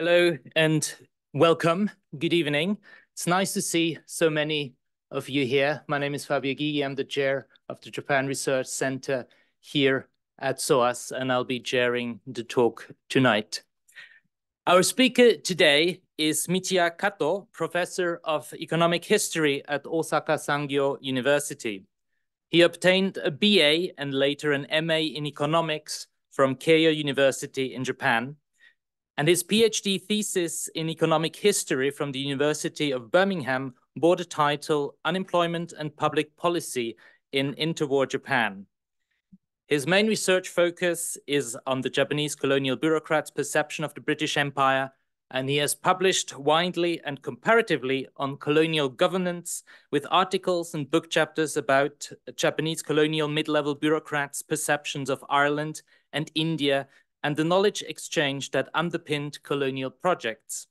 Hello and welcome. Good evening. It's nice to see so many of you here. My name is Fabio Gygi. I'm the chair of the Japan Research Center here at SOAS, and I'll be chairing the talk tonight. Our speaker today is Michiya Kato, professor of economic history at Osaka Sangyo University. He obtained a BA and later an MA in economics from Keio University in Japan and his PhD thesis in economic history from the University of Birmingham bore the title Unemployment and Public Policy in Interwar Japan. His main research focus is on the Japanese colonial bureaucrats' perception of the British Empire, and he has published widely and comparatively on colonial governance with articles and book chapters about Japanese colonial mid-level bureaucrats' perceptions of Ireland and India and the knowledge exchange that underpinned colonial projects.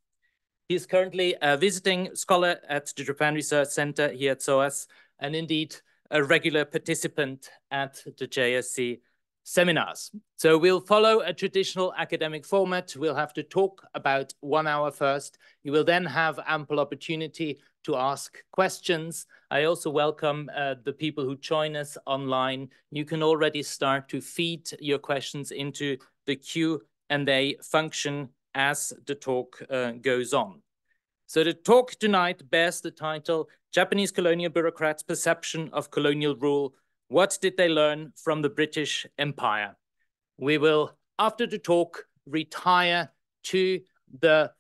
He is currently a visiting scholar at the Japan Research Center here at SOAS, and indeed a regular participant at the JSC seminars. So we'll follow a traditional academic format. We'll have to talk about one hour first. You will then have ample opportunity to ask questions. I also welcome uh, the people who join us online. You can already start to feed your questions into the Q&A function as the talk uh, goes on. So the talk tonight bears the title, Japanese Colonial Bureaucrats' Perception of Colonial Rule. What did they learn from the British Empire? We will, after the talk, retire to the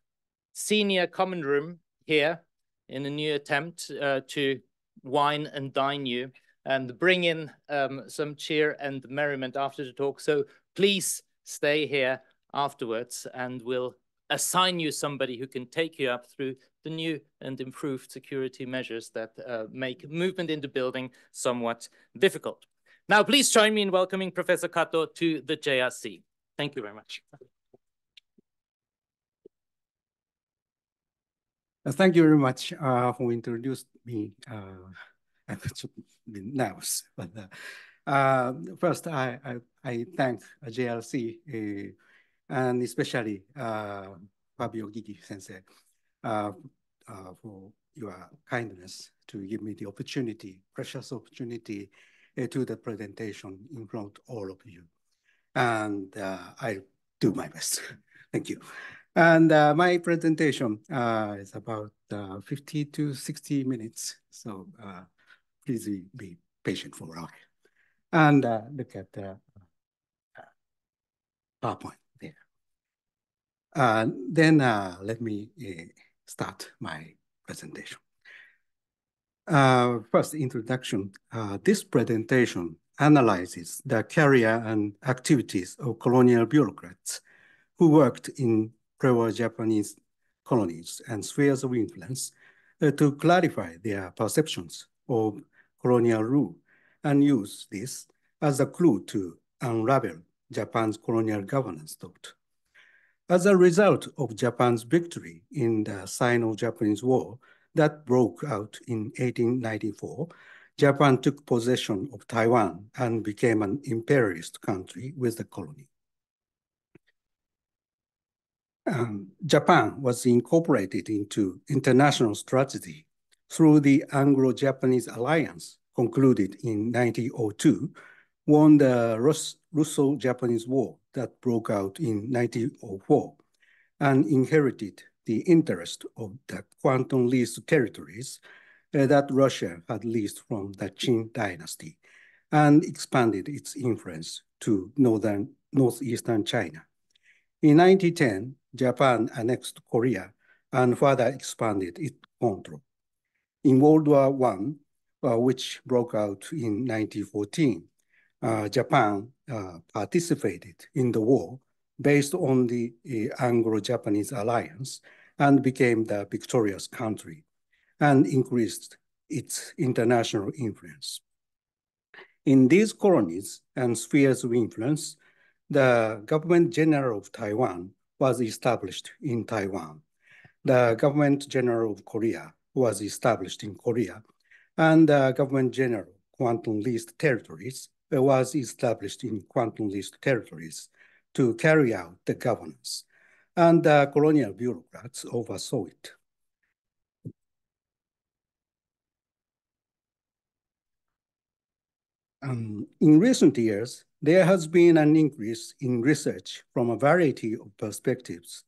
senior common room here in a new attempt uh, to wine and dine you and bring in um, some cheer and merriment after the talk. So please stay here afterwards and we'll assign you somebody who can take you up through the new and improved security measures that uh, make movement in the building somewhat difficult. Now, please join me in welcoming Professor Kato to the JRC. Thank you very much. Uh, thank you very much uh, for introducing me. Uh, I'm nervous, but uh, uh, first, I, I, I thank JRC uh, and especially uh, Fabio Gygi sensei uh, uh, for your kindness to give me the opportunity, precious opportunity uh, to the presentation in front of all of you. And I'll do my best. thank you. And my presentation is about 50 to 60 minutes. So please be patient for a while and uh, look at the uh, PowerPoint there. Uh, then uh, let me uh, start my presentation. Uh, first, introduction. this presentation analyzes the career and activities of colonial bureaucrats who worked in pre-war Japanese colonies and spheres of influence to clarify their perceptions of colonial rule and use this as a clue to unravel Japan's colonial governance thought. As a result of Japan's victory in the Sino-Japanese War that broke out in 1894, Japan took possession of Taiwan and became an imperialist country with the colony. Um, Japan was incorporated into international strategy through the Anglo-Japanese alliance concluded in 1902, won the Russo-Japanese War that broke out in 1904 and inherited the interest of the Kwantung leased territories uh, that Russia had leased from the Qing dynasty and expanded its influence to northern northeastern China. In 1910, Japan annexed Korea and further expanded its control. In World War I, which broke out in 1914. Uh, Japan uh, participated in the war based on the Anglo-Japanese alliance and became the victorious country and increased its international influence. In these colonies and spheres of influence, the government general of Taiwan was established in Taiwan. The government general of Korea was established in Korea and uh, government general Kwantung leased territories was established in Kwantung leased territories to carry out the governance. and the colonial bureaucrats oversaw it. Um, in recent years, there has been an increase in research from a variety of perspectives,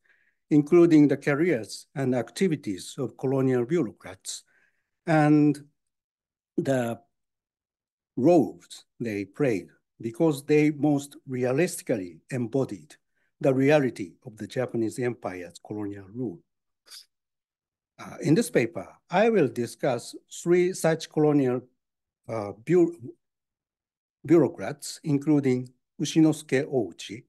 including the careers and activities of colonial bureaucrats and the roles they played because they most realistically embodied the reality of the Japanese Empire's colonial rule. Uh, in this paper, I will discuss three such colonial uh, bu bureaucrats, including Ushinosuke Ouchi,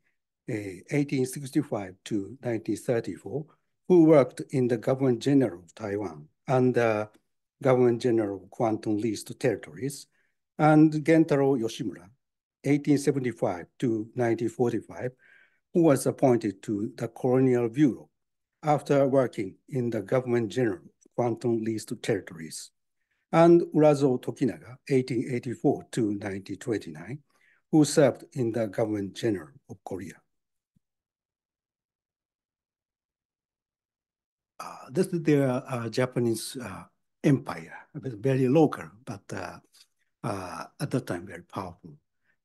uh, 1865 to 1934, who worked in the Government General of Taiwan and the Government General of Kwantung Leased Territories, and Gentaro Yoshimura, 1875 to 1945, who was appointed to the Colonial Bureau after working in the Government General Kwantung Leased Territories and Urazo Tokinaga, 1884 to 1929, who served in the Government General of Korea. Uh, this is their uh, Japanese uh, empire, very local, but uh, uh, at that time very powerful.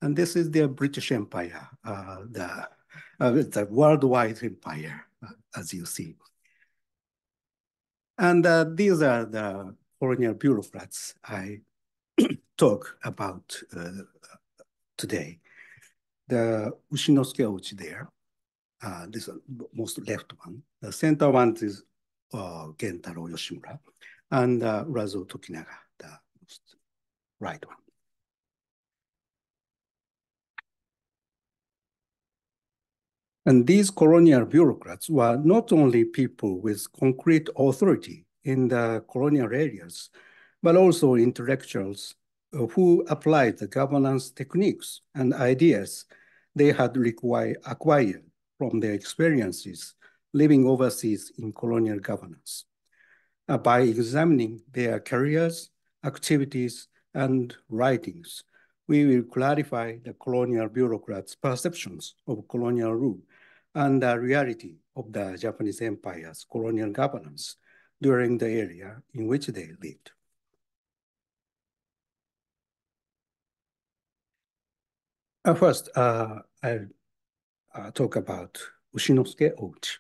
And this is the British Empire, uh, the, the worldwide empire, as you see. And these are the colonial bureaucrats I talk about uh, today. The Ushinosuke Ouchi there, uh, this is most left one. The center one is uh, Gentaro Yoshimura, and uh, Urazo Tokinaga, the most right one. And these colonial bureaucrats were not only people with concrete authority in the colonial areas, but also intellectuals who applied the governance techniques and ideas they had acquired from their experiences living overseas in colonial governance. Uh, by examining their careers, activities, and writings, we will clarify the colonial bureaucrats' perceptions of colonial rule and the reality of the Japanese empire's colonial governance during the area in which they lived. Uh, first, uh, I'll uh, talk about Ushinosuke Ouchi.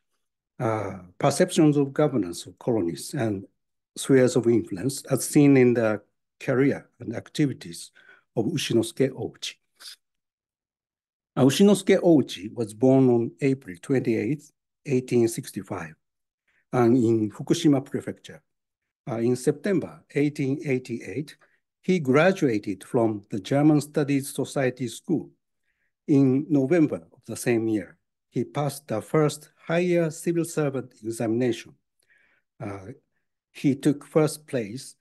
Uh, perceptions of governance of colonies and spheres of influence as seen in the career and activities of Ushinosuke Ouchi. Ushinosuke Ouchi was born on April 28, 1865, and in Fukushima Prefecture. Uh, in September 1888, he graduated from the German Studies Society School. In November of the same year, he passed the first higher civil servant examination. Uh, he took first place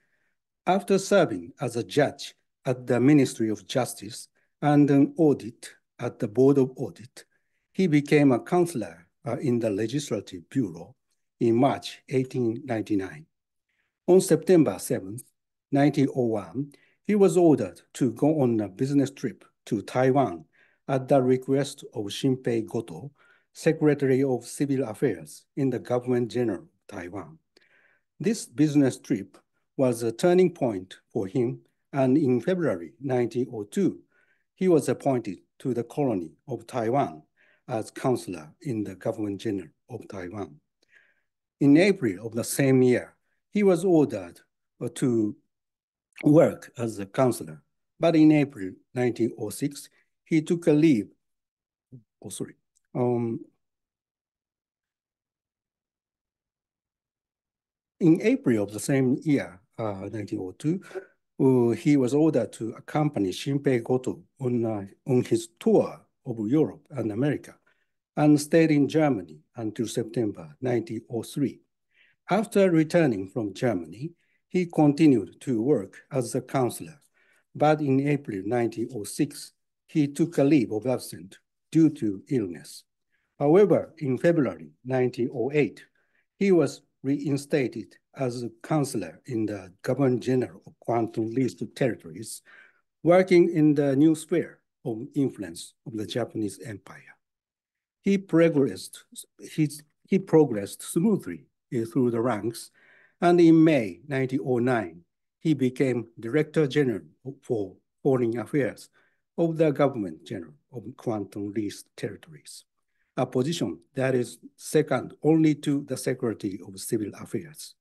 after serving as a judge at the Ministry of Justice and an audit at the Board of Audit. He became a counselor uh, in the Legislative Bureau in March 1899. On September 7, 1901, he was ordered to go on a business trip to Taiwan at the request of Shinpei Goto, Secretary of Civil Affairs in the Government General of Taiwan. This business trip was a turning point for him, and in February 1902, he was appointed to the colony of Taiwan as counselor in the Government General of Taiwan. In April of the same year, he was ordered uh, to work as a counselor. But in April 1906, he took a leave. Oh, sorry. Um, in April of the same year, uh, 1902, uh, he was ordered to accompany Shinpei Goto on, uh, on his tour of Europe and America and stayed in Germany until September 1903. After returning from Germany, he continued to work as a counselor, but in April 1906, he took a leave of absence due to illness. However, in February 1908, he was reinstated as a counselor in the Government General of Kwantung Leased Territories, working in the new sphere of influence of the Japanese Empire. He progressed his he progressed smoothly eh, through the ranks, and in May 1909, he became Director General for Foreign Affairs of the Government General of Kwantung Leased Territories, a position that is second only to the Secretary of Civil Affairs.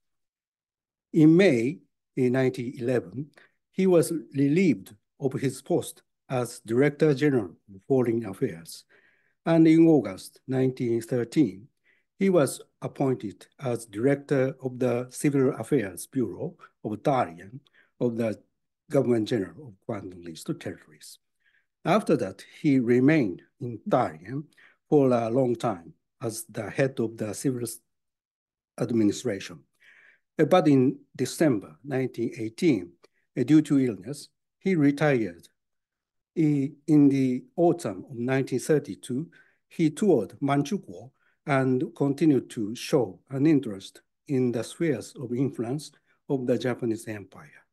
In May in 1911, he was relieved of his post as Director General of Foreign Affairs, and in August 1913, he was appointed as Director of the Civil Affairs Bureau of Dalian of the Government General of Kwantung Leased Territories. After that, he remained in Dalian for a long time as the head of the civil administration. But in December 1918, due to illness, he retired. In the autumn of 1932, he toured Manchukuo and continued to show an interest in the spheres of influence of the Japanese Empire.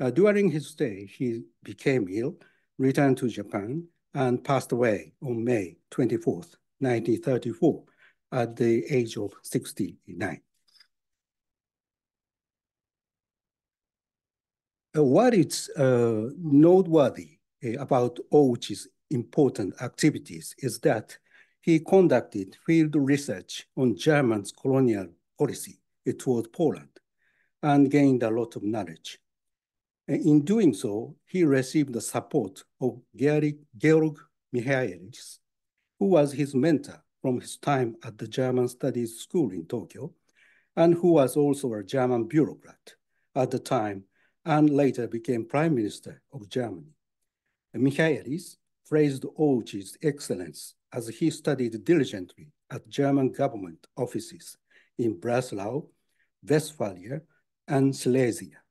Uh, during his stay, he became ill, returned to Japan, and passed away on May 24th, 1934, at the age of 69. Uh, what is uh, noteworthy uh, about Ouchi's important activities is that he conducted field research on German's colonial policy toward Poland and gained a lot of knowledge. In doing so, he received the support of Georg Michaelis, who was his mentor from his time at the German Studies School in Tokyo, and who was also a German bureaucrat at the time and later became Prime Minister of Germany. Michaelis praised Ouchi's excellence as he studied diligently at German government offices in Breslau, Westphalia, and Silesia.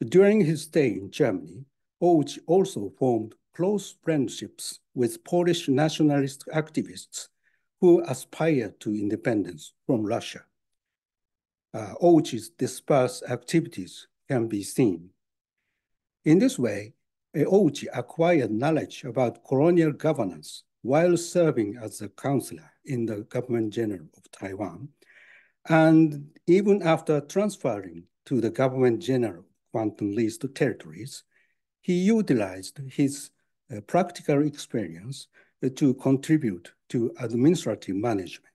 During his stay in Germany, Ouchi also formed close friendships with Polish nationalist activists who aspired to independence from Russia. Uh, Ouchi's dispersed activities can be seen. In this way, Ouchi acquired knowledge about colonial governance while serving as a counselor in the Government General of Taiwan. And even after transferring to the Government General Kwantung Leased Territories, he utilized his uh, practical experience uh, to contribute to administrative management.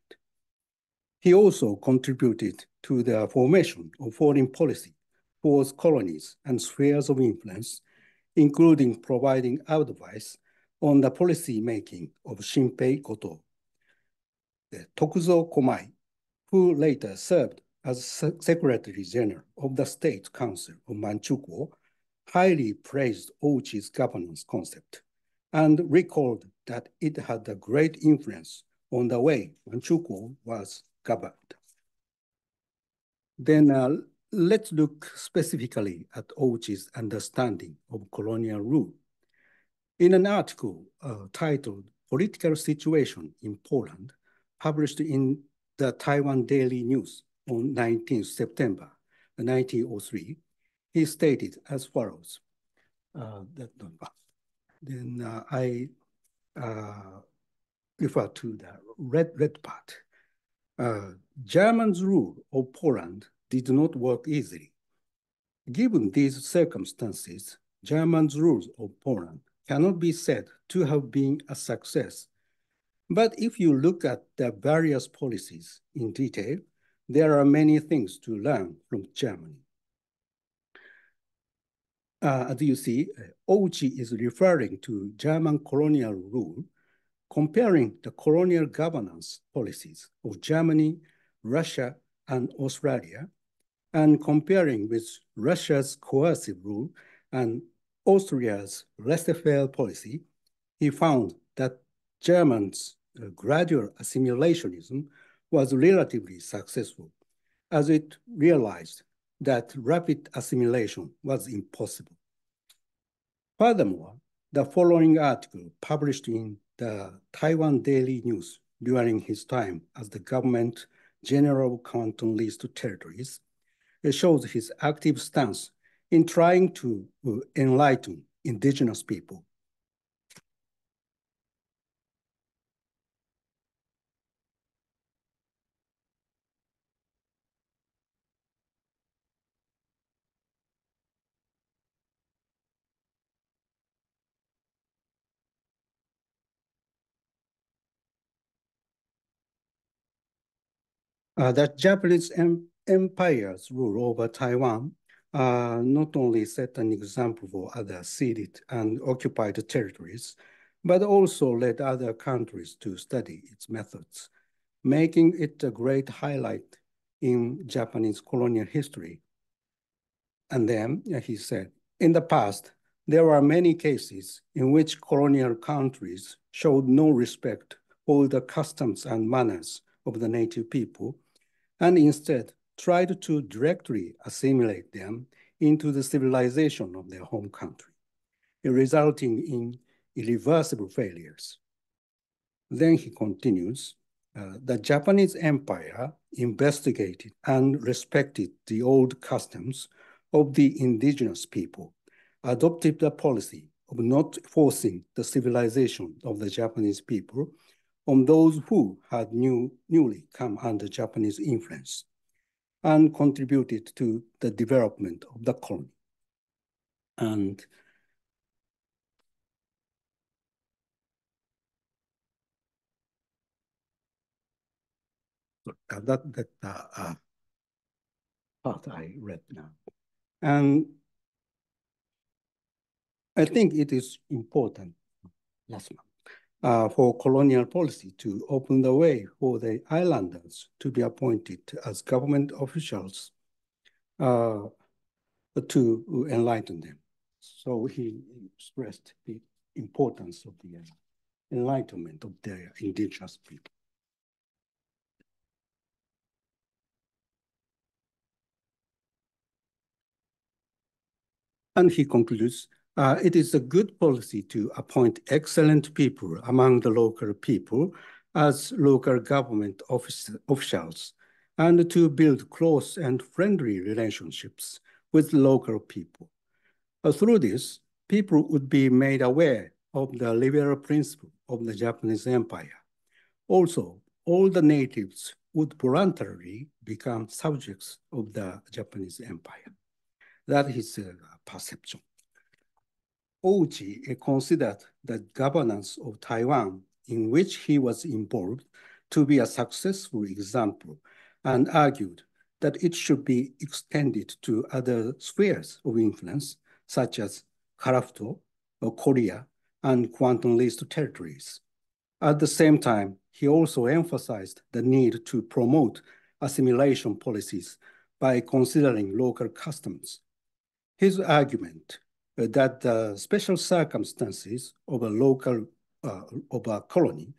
He also contributed to the formation of foreign policy for colonies and spheres of influence, including providing advice on the policy making of Shinpei Goto. Tokuzo Komai, who later served as Secretary General of the State Council of Manchukuo, highly praised Ouchi's governance concept and recalled that it had a great influence on the way Manchukuo was governed. Then uh, let's look specifically at Ouchi's understanding of colonial rule. In an article uh, titled Political Situation in Poland, published in the Taiwan Daily News on 19 September 1903, he stated as follows. Uh, that, then uh, I uh, refer to the red, red part. Uh, Germans' rule of Poland did not work easily. Given these circumstances, Germans' rule of Poland cannot be said to have been a success. But if you look at the various policies in detail, there are many things to learn from Germany. Uh, as you see, Ouchi is referring to German colonial rule, comparing the colonial governance policies of Germany, Russia, and Austria, and comparing with Russia's coercive rule and Austria's laissez-faire policy, he found that Germans' uh, gradual assimilationism was relatively successful, as it realized that rapid assimilation was impossible. Furthermore, the following article published in the Taiwan Daily News during his time as the government general of Kwantung Leased Territories shows his active stance in trying to enlighten indigenous people. Uh, that Japanese em empire's rule over Taiwan uh, not only set an example for other ceded and occupied territories, but also led other countries to study its methods, making it a great highlight in Japanese colonial history. And then he said, in the past, there were many cases in which colonial countries showed no respect for the customs and manners of the native people, and instead tried to directly assimilate them into the civilization of their home country, resulting in irreversible failures. Then he continues, uh, the Japanese empire investigated and respected the old customs of the indigenous people, adopted the policy of not forcing the civilization of the Japanese people on those who had new, newly come under Japanese influence and contributed to the development of the colony. And that, that uh, uh, part I read now. And I think it is important, last month, uh, for colonial policy to open the way for the islanders to be appointed as government officials uh, to enlighten them. So he stressed the importance of the enlightenment of the indigenous people. And he concludes, uh, it is a good policy to appoint excellent people among the local people as local government office, officials and to build close and friendly relationships with local people. Uh, through this, people would be made aware of the liberal principle of the Japanese empire. Also, all the natives would voluntarily become subjects of the Japanese empire. That is a perception. Ouchi considered the governance of Taiwan in which he was involved to be a successful example and argued that it should be extended to other spheres of influence, such as Karafuto, Korea, and Kwantung List territories. At the same time, he also emphasized the need to promote assimilation policies by considering local customs his argument that the special circumstances of a local uh, of a colony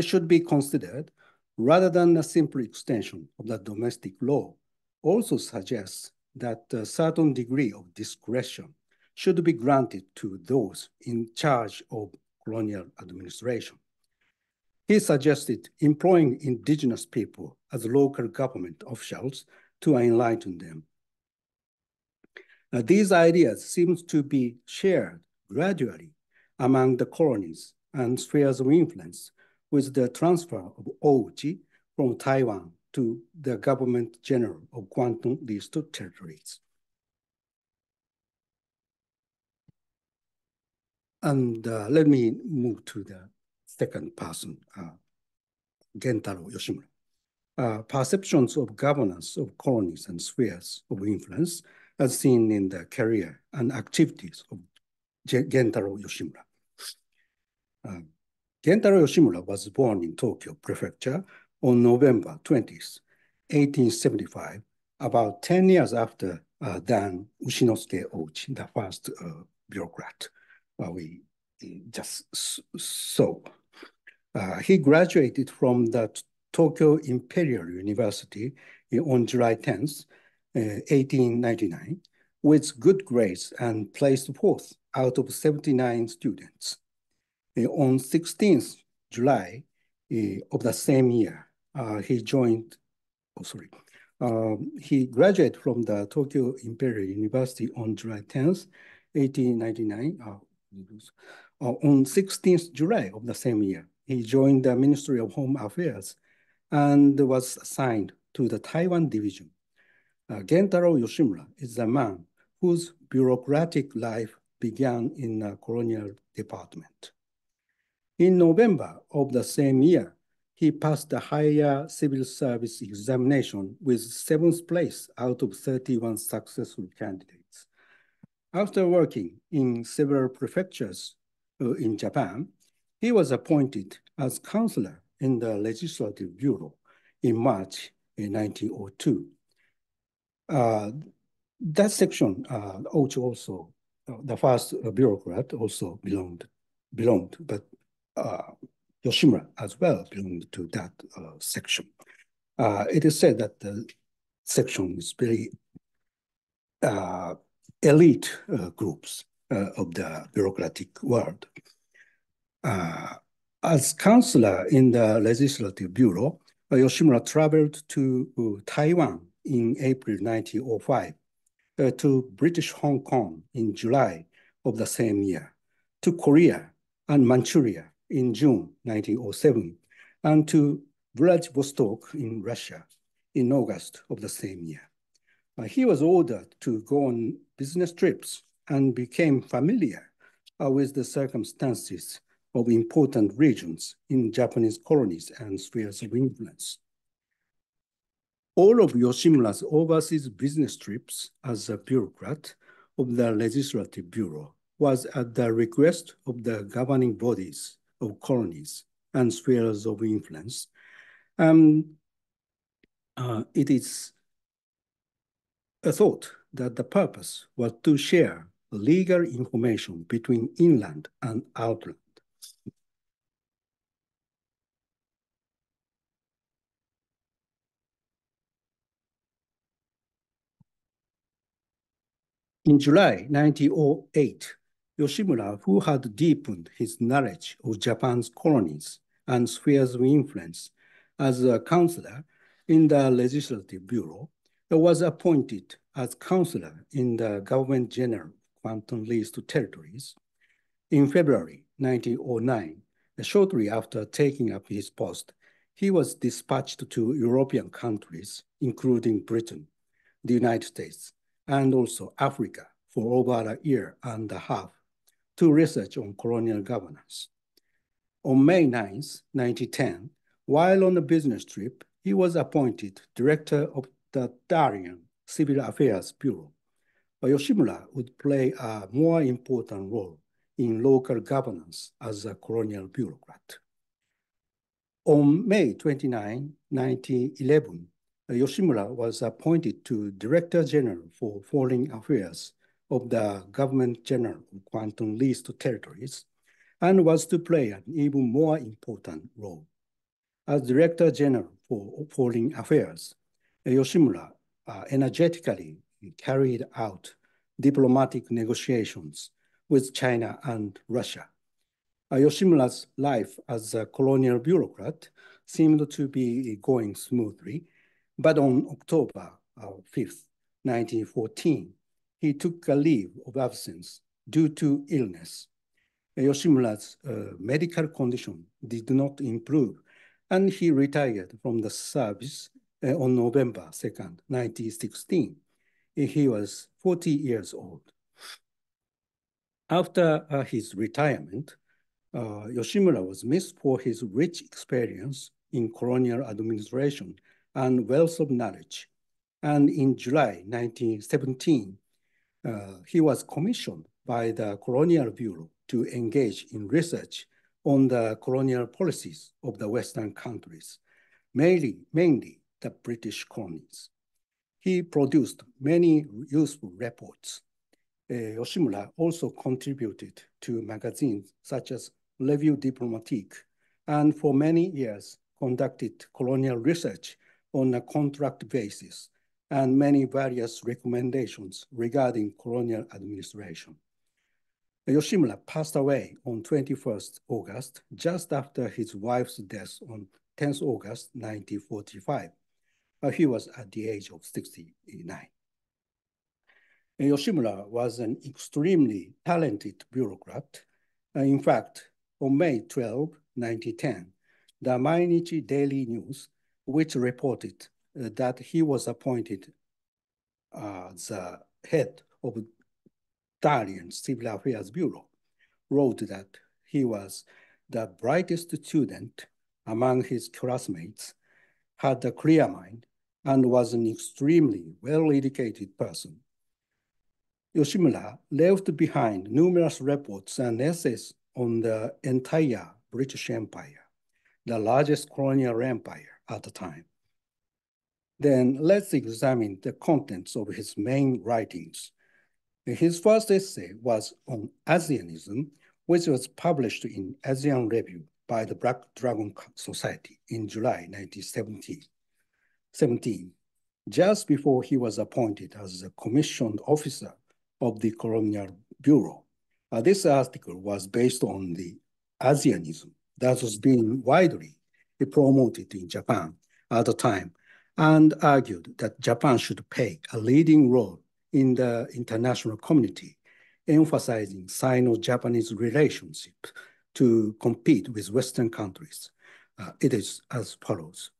should be considered rather than a simple extension of the domestic law also suggests that a certain degree of discretion should be granted to those in charge of colonial administration. He suggested employing indigenous people as local government officials to enlighten them now, these ideas seem to be shared gradually among the colonies and spheres of influence with the transfer of Ouchi from Taiwan to the government general of Kwantung List territories. And uh, let me move to the second person, uh, Gentaro Yoshimura. Uh, perceptions of governance of colonies and spheres of influence as seen in the career and activities of Gentaro Yoshimura. Uh, Gentaro Yoshimura was born in Tokyo Prefecture on November 20th, 1875, about 10 years after uh, Dan Ushinosuke Ouchi, the first uh, bureaucrat uh, we just saw. He graduated from the Tokyo Imperial University on July 10th 1899 uh, with good grades and placed fourth out of 79 students. Uh, on 16th July uh, of the same year, he joined, oh sorry, um, he graduated from the Tokyo Imperial University on July 10th, 1899. Uh, on 16th July of the same year, he joined the Ministry of Home Affairs and was assigned to the Taiwan Division. Uh, Gentaro Yoshimura is a man whose bureaucratic life began in a colonial department. In November of the same year, he passed the higher civil service examination with seventh place out of 31 successful candidates. After working in several prefectures uh, in Japan, he was appointed as counselor in the Legislative Bureau in March in 1902. Uh, that section, uh, also, uh, the first bureaucrat also belonged, belonged, but uh, Yoshimura as well belonged to that uh, section. Uh, it is said that the section is very uh, elite uh, groups uh, of the bureaucratic world. Uh, as counselor in the Legislative Bureau, Yoshimura traveled to Taiwan in April 1905, to British Hong Kong in July of the same year, to Korea and Manchuria in June 1907 and to Vladivostok in Russia in August of the same year. Uh, he was ordered to go on business trips and became familiar uh, with the circumstances of important regions in Japanese colonies and spheres of influence. All of Yoshimura's overseas business trips as a bureaucrat of the Legislative Bureau was at the request of the governing bodies of colonies and spheres of influence. Um, uh, it is a thought that the purpose was to share legal information between inland and outland. In July 1908, Yoshimura, who had deepened his knowledge of Japan's colonies and spheres of influence as a counselor in the Legislative Bureau, was appointed as counselor in the Government General Kwantung Leased Territories. In February 1909, shortly after taking up his post, he was dispatched to European countries, including Britain, the United States, and also Africa for over a year and a half to research on colonial governance. On May 9, 1910, while on a business trip, he was appointed director of the Darien Civil Affairs Bureau. But Yoshimura would play a more important role in local governance as a colonial bureaucrat. On May 29, 1911, Yoshimura was appointed to Director General for Foreign Affairs of the Government General of Kwantung Leased Territories and was to play an even more important role. As Director General for Foreign Affairs, Yoshimura uh, energetically carried out diplomatic negotiations with China and Russia. Uh, Yoshimura's life as a colonial bureaucrat seemed to be going smoothly, but on October uh, 5th, 1914, he took a leave of absence due to illness. Yoshimura's uh, medical condition did not improve, and he retired from the service uh, on November 2nd, 1916. He was 40 years old. After uh, his retirement, uh, Yoshimura was missed for his rich experience in colonial administration and wealth of knowledge. And in July 1917, uh, he was commissioned by the Colonial Bureau to engage in research on the colonial policies of the Western countries, mainly, mainly the British colonies. He produced many useful reports. Uh, Yoshimura also contributed to magazines such as Revue Diplomatique, and for many years conducted colonial research on a contract basis and many various recommendations regarding colonial administration. Yoshimura passed away on 21st August, just after his wife's death on 10th August 1945. He was at the age of 69. Yoshimura was an extremely talented bureaucrat. In fact, on May 12, 1910, the Mainichi Daily News, which reported uh, that he was appointed uh, the head of Darien Civil Affairs Bureau, wrote that he was the brightest student among his classmates, had a clear mind and was an extremely well-educated person. Yoshimura left behind numerous reports and essays on the entire British Empire, the largest colonial empire at the time. Then let's examine the contents of his main writings. His first essay was on Asianism, which was published in Asian Review by the Black Dragon Society in July 1917, just before he was appointed as a commissioned officer of the Colonial Bureau. Uh, this article was based on the Asianism that was being widely promoted in Japan at the time and argued that Japan should play a leading role in the international community, emphasizing Sino-Japanese relationship to compete with Western countries. Uh, it is as follows.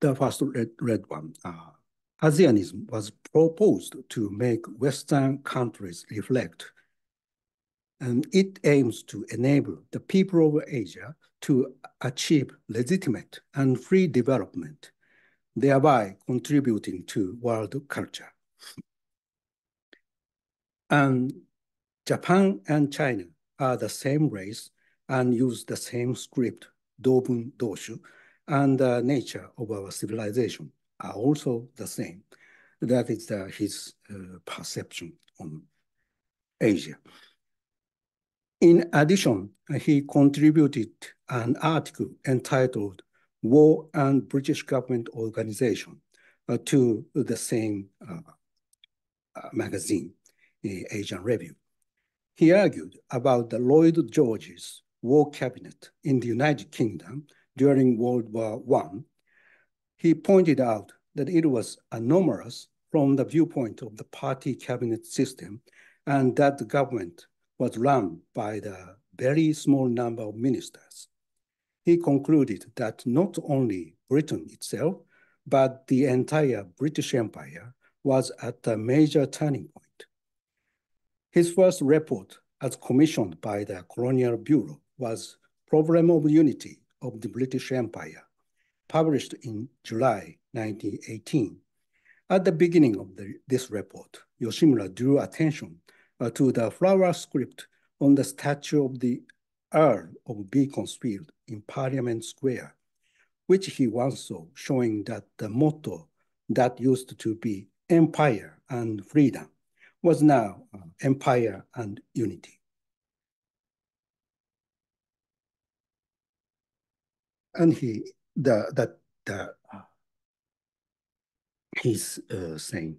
The first red, red one, uh, Asianism was proposed to make Western countries reflect, and it aims to enable the people of Asia to achieve legitimate and free development, thereby contributing to world culture. And Japan and China are the same race and use the same script, Dobun Doshu, and the nature of our civilization are also the same. That is his uh, perception on Asia. In addition, he contributed an article entitled War and British Government Organization uh, to the same uh, uh, magazine, Asian Review. He argued about the Lloyd George's war cabinet in the United Kingdom during World War I. He pointed out that it was anomalous from the viewpoint of the party cabinet system and that the government was run by the very small number of ministers. He concluded that not only Britain itself, but the entire British Empire was at a major turning point. His first report, as commissioned by the Colonial Bureau, was Problem of Unity of the British Empire, published in July 1918. At the beginning of the, this report, Yoshimura drew attention uh, to the flower script on the statue of the Earl of Beaconsfield in Parliament Square, which he once saw, showing that the motto that used to be empire and freedom was now uh, empire and unity. And he, the, the, the, uh, he's uh, saying,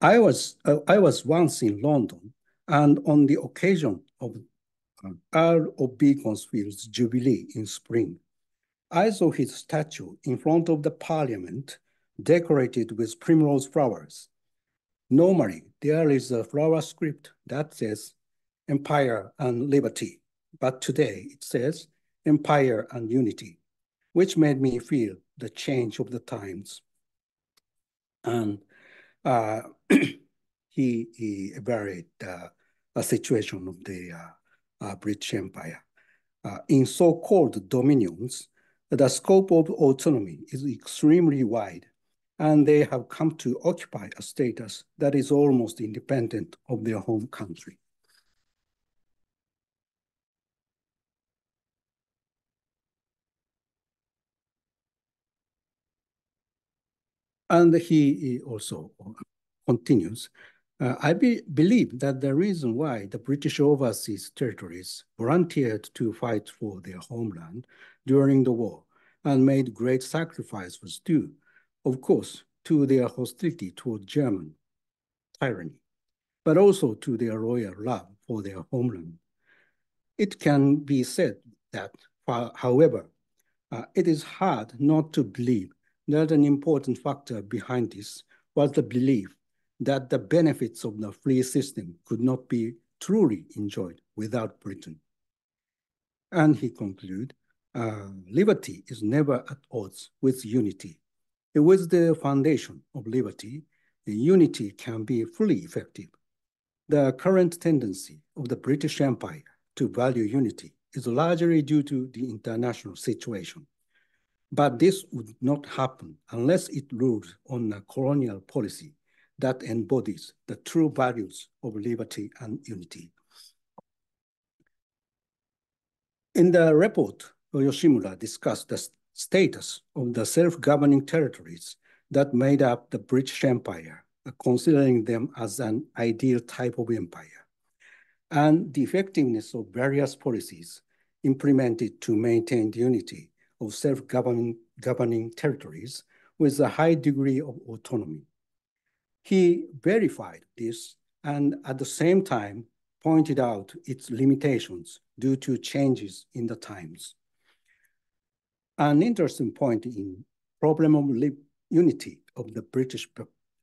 I was, uh, I was once in London and on the occasion of Earl of Beaconsfield's Jubilee in spring, I saw his statue in front of the parliament decorated with primrose flowers. Normally, there is a flower script that says empire and liberty, but today it says empire and unity, which made me feel the change of the times. And uh, he, he varied uh, a situation of the uh, uh, British Empire. In so-called dominions, the scope of autonomy is extremely wide, and they have come to occupy a status that is almost independent of their home country. And he also continues, uh, I be, believe that the reason why the British overseas territories volunteered to fight for their homeland during the war and made great sacrifice was due, of course, to their hostility toward German tyranny, but also to their royal love for their homeland. It can be said that, however, uh, it is hard not to believe that an important factor behind this was the belief that the benefits of the free system could not be truly enjoyed without Britain. And he concluded, uh, liberty is never at odds with unity. With the foundation of liberty, unity can be fully effective. the current tendency of the British Empire to value unity is largely due to the international situation. But this would not happen unless it rules on a colonial policy that embodies the true values of liberty and unity. In the report, Yoshimura discussed the status of the self-governing territories that made up the British Empire, considering them as an ideal type of empire, and the effectiveness of various policies implemented to maintain the unity of self-governing governing territories with a high degree of autonomy. He verified this and at the same time pointed out its limitations due to changes in the times. An interesting point in problem of unity of the British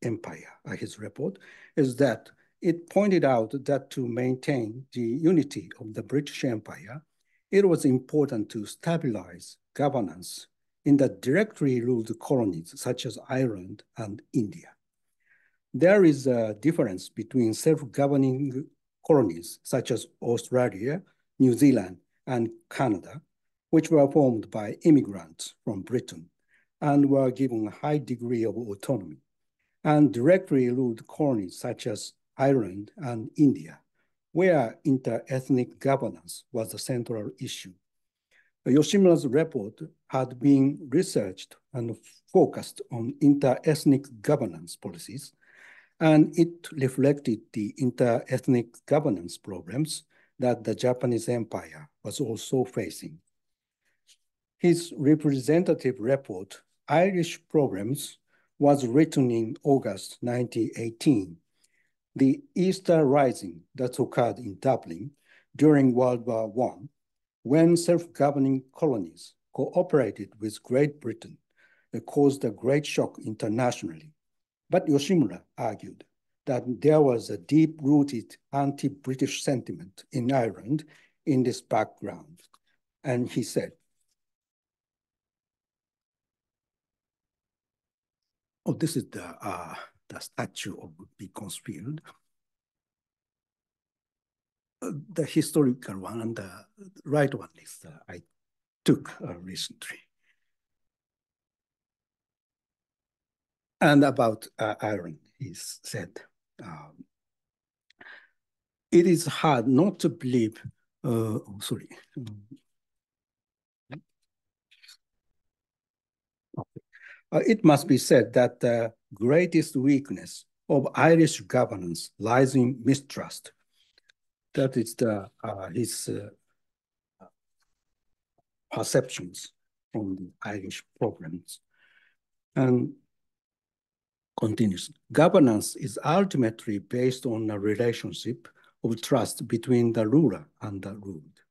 Empire, uh, his report, is that it pointed out that to maintain the unity of the British Empire, it was important to stabilize governance in the directly ruled colonies such as Ireland and India. There is a difference between self-governing colonies such as Australia, New Zealand, and Canada, which were formed by immigrants from Britain and were given a high degree of autonomy, and directly ruled colonies such as Ireland and India, where inter-ethnic governance was the central issue. Yoshimura's report had been researched and focused on inter-ethnic governance policies, and it reflected the inter-ethnic governance problems that the Japanese empire was also facing. His representative report, Irish Problems, was written in August 1918 the Easter Rising that occurred in Dublin during World War I, when self-governing colonies cooperated with Great Britain, caused a great shock internationally. But Yoshimura argued that there was a deep-rooted anti-British sentiment in Ireland in this background. And he said, oh, this is the uh, the statue of Beaconsfield. Uh, the historical one and the right one is uh, I took uh, recently. And about uh, iron, he said, um, it is hard not to believe, uh, oh, sorry. Uh, it must be said that the greatest weakness of Irish governance lies in mistrust. That is the, uh, his uh, perceptions on the Irish problems. And continues, governance is ultimately based on a relationship of trust between the ruler and the ruled.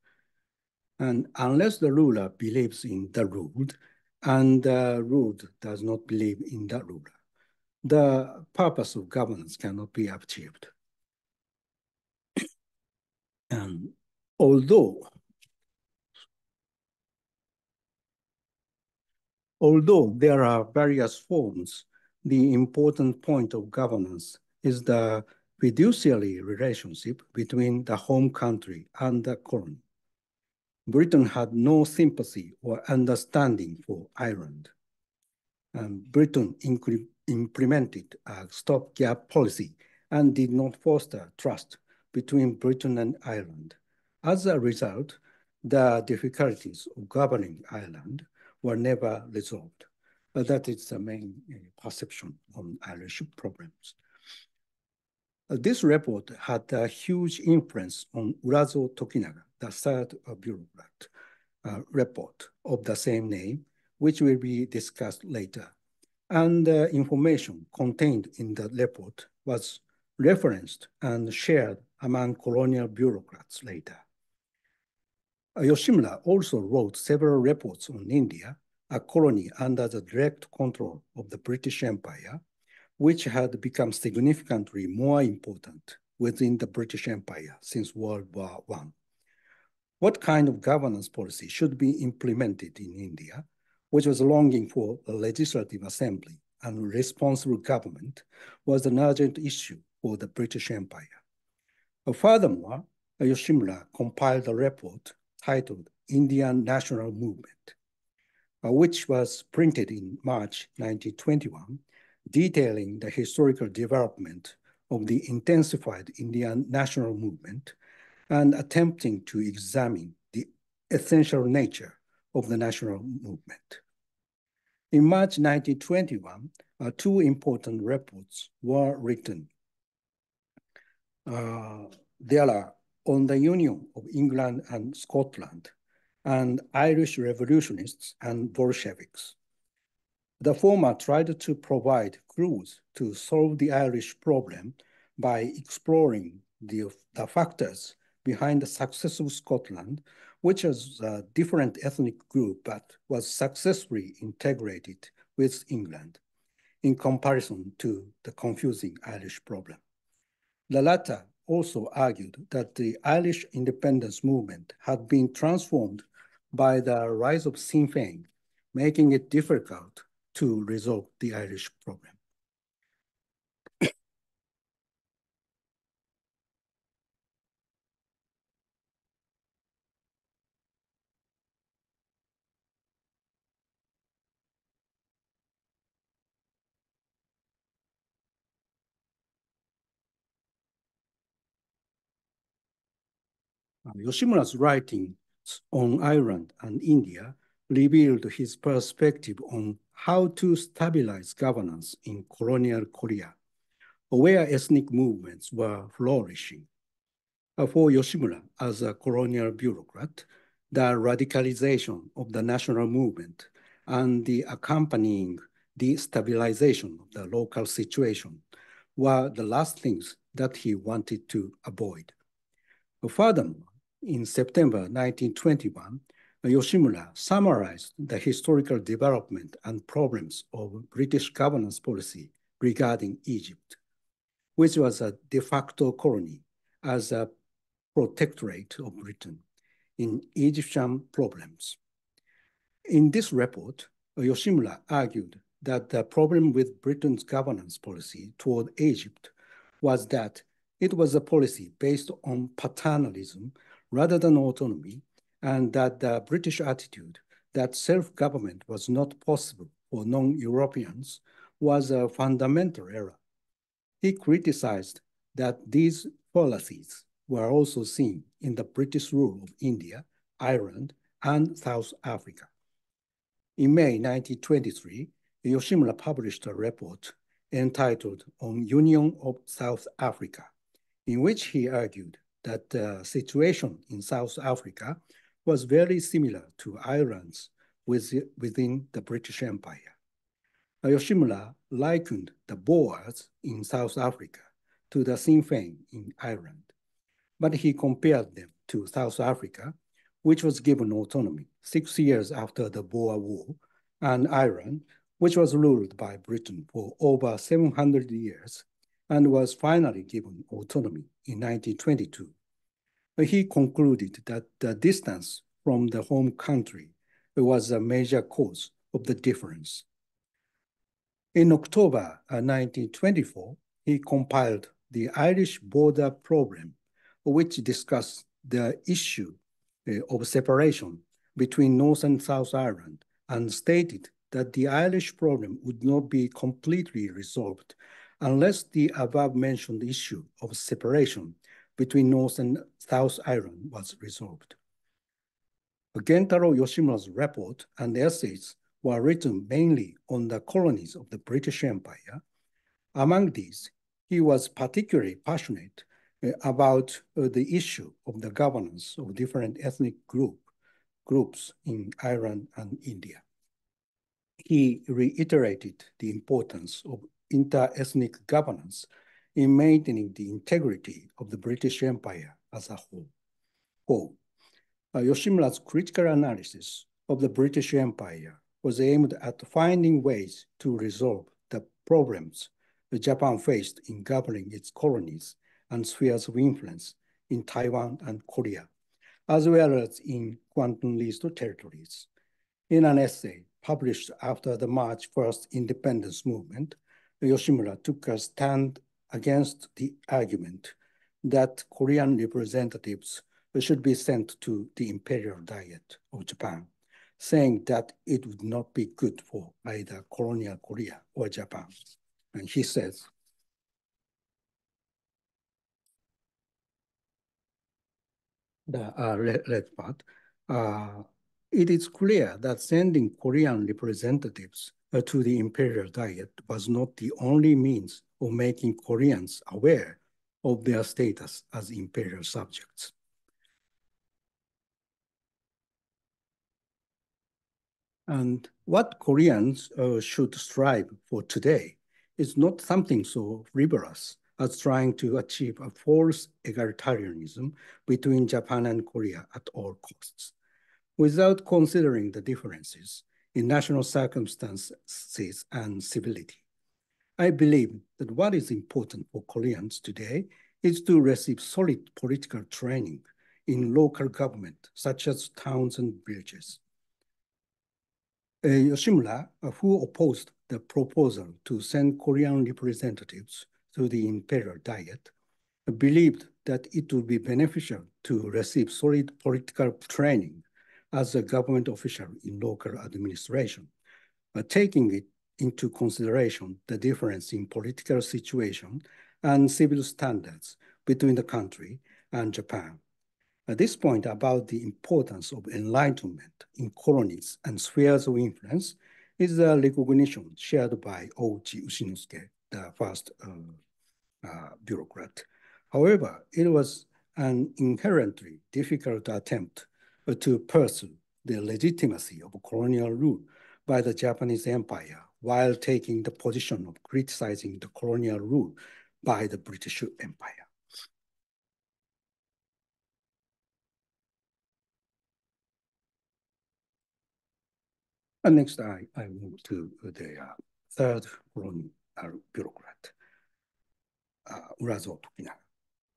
And unless the ruler believes in the ruled, and the ruled does not believe in the ruler. The purpose of governance cannot be achieved. and although although there are various forms, the important point of governance is the fiduciary relationship between the home country and the colony. Britain had no sympathy or understanding for Ireland. And Britain implemented a stopgap policy and did not foster trust between Britain and Ireland. As a result, the difficulties of governing Ireland were never resolved. But that is the main uh, perception on Irish problems. Uh, this report had a huge influence on Urazo Tokinaga, the third bureaucrat uh, report of the same name, which will be discussed later. And the information contained in the report was referenced and shared among colonial bureaucrats later. Uh, Yoshimura also wrote several reports on India, a colony under the direct control of the British Empire, which had become significantly more important within the British Empire since World War I. What kind of governance policy should be implemented in India, which was longing for a legislative assembly and responsible government, was an urgent issue for the British Empire. Uh, furthermore, Yoshimura compiled a report titled Indian National Movement, which was printed in March 1921, detailing the historical development of the intensified Indian national movement and attempting to examine the essential nature of the national movement. In March 1921, uh, two important reports were written. Uh, there are on the Union of England and Scotland and Irish revolutionists and Bolsheviks. The former tried to provide clues to solve the Irish problem by exploring the, the factors behind the success of Scotland, which is a different ethnic group but was successfully integrated with England in comparison to the confusing Irish problem. The latter also argued that the Irish independence movement had been transformed by the rise of Sinn Féin, making it difficult to resolve the Irish problem. Yoshimura's writings on Ireland and India revealed his perspective on how to stabilize governance in colonial Korea, where ethnic movements were flourishing. For Yoshimura, as a colonial bureaucrat, the radicalization of the national movement and the accompanying destabilization of the local situation were the last things that he wanted to avoid. Furthermore, in September 1921, Yoshimura summarized the historical development and problems of British governance policy regarding Egypt, which was a de facto colony as a protectorate of Britain in Egyptian problems. In this report, Yoshimura argued that the problem with Britain's governance policy toward Egypt was that it was a policy based on paternalism rather than autonomy, and that the British attitude that self-government was not possible for non-Europeans was a fundamental error. He criticized that these policies were also seen in the British rule of India, Ireland, and South Africa. In May 1923, Yoshimura published a report entitled On Union of South Africa, in which he argued that the situation in South Africa was very similar to Ireland's within the British Empire. Yoshimura likened the Boers in South Africa to the Sinn Féin in Ireland, but he compared them to South Africa, which was given autonomy six years after the Boer War, and Ireland, which was ruled by Britain for over 700 years and was finally given autonomy in 1922. He concluded that the distance from the home country was a major cause of the difference. In October 1924, uh, he compiled the Irish border problem, which discussed the issue uh, of separation between North and South Ireland and stated that the Irish problem would not be completely resolved unless the above-mentioned issue of separation between North and South Ireland was resolved. Gentaro Yoshimura's report and essays were written mainly on the colonies of the British Empire. Among these, he was particularly passionate uh, about uh, the issue of the governance of different ethnic group, groups in Ireland and India. He reiterated the importance of inter-ethnic governance in maintaining the integrity of the British Empire as a whole. whole. Uh, Yoshimura's critical analysis of the British Empire was aimed at finding ways to resolve the problems Japan faced in governing its colonies and spheres of influence in Taiwan and Korea, as well as in Kwantung Leased Territories. In an essay published after the March 1st independence movement, Yoshimura took a stand against the argument that Korean representatives should be sent to the imperial diet of Japan, saying that it would not be good for either colonial Korea or Japan. And he says, the uh, red part, uh, it is clear that sending Korean representatives to the imperial diet was not the only means of making Koreans aware of their status as imperial subjects. And what Koreans uh, should strive for today is not something so frivolous as trying to achieve a false egalitarianism between Japan and Korea at all costs, without considering the differences in national circumstances and civility. I believe that what is important for Koreans today is to receive solid political training in local government, such as towns and villages. Uh, Yoshimura, uh, who opposed the proposal to send Korean representatives to the imperial diet, believed that it would be beneficial to receive solid political training as a government official in local administration, but taking it into consideration the difference in political situation and civil standards between the country and Japan. At this point about the importance of enlightenment in colonies and spheres of influence is a recognition shared by Ouchi Ushinosuke, the first uh, uh, bureaucrat. However, it was an inherently difficult attempt to pursue the legitimacy of colonial rule by the Japanese Empire while taking the position of criticizing the colonial rule by the British Empire. And next, I, I move to the uh, third colonial bureaucrat, uh, Urazo Tokinaga.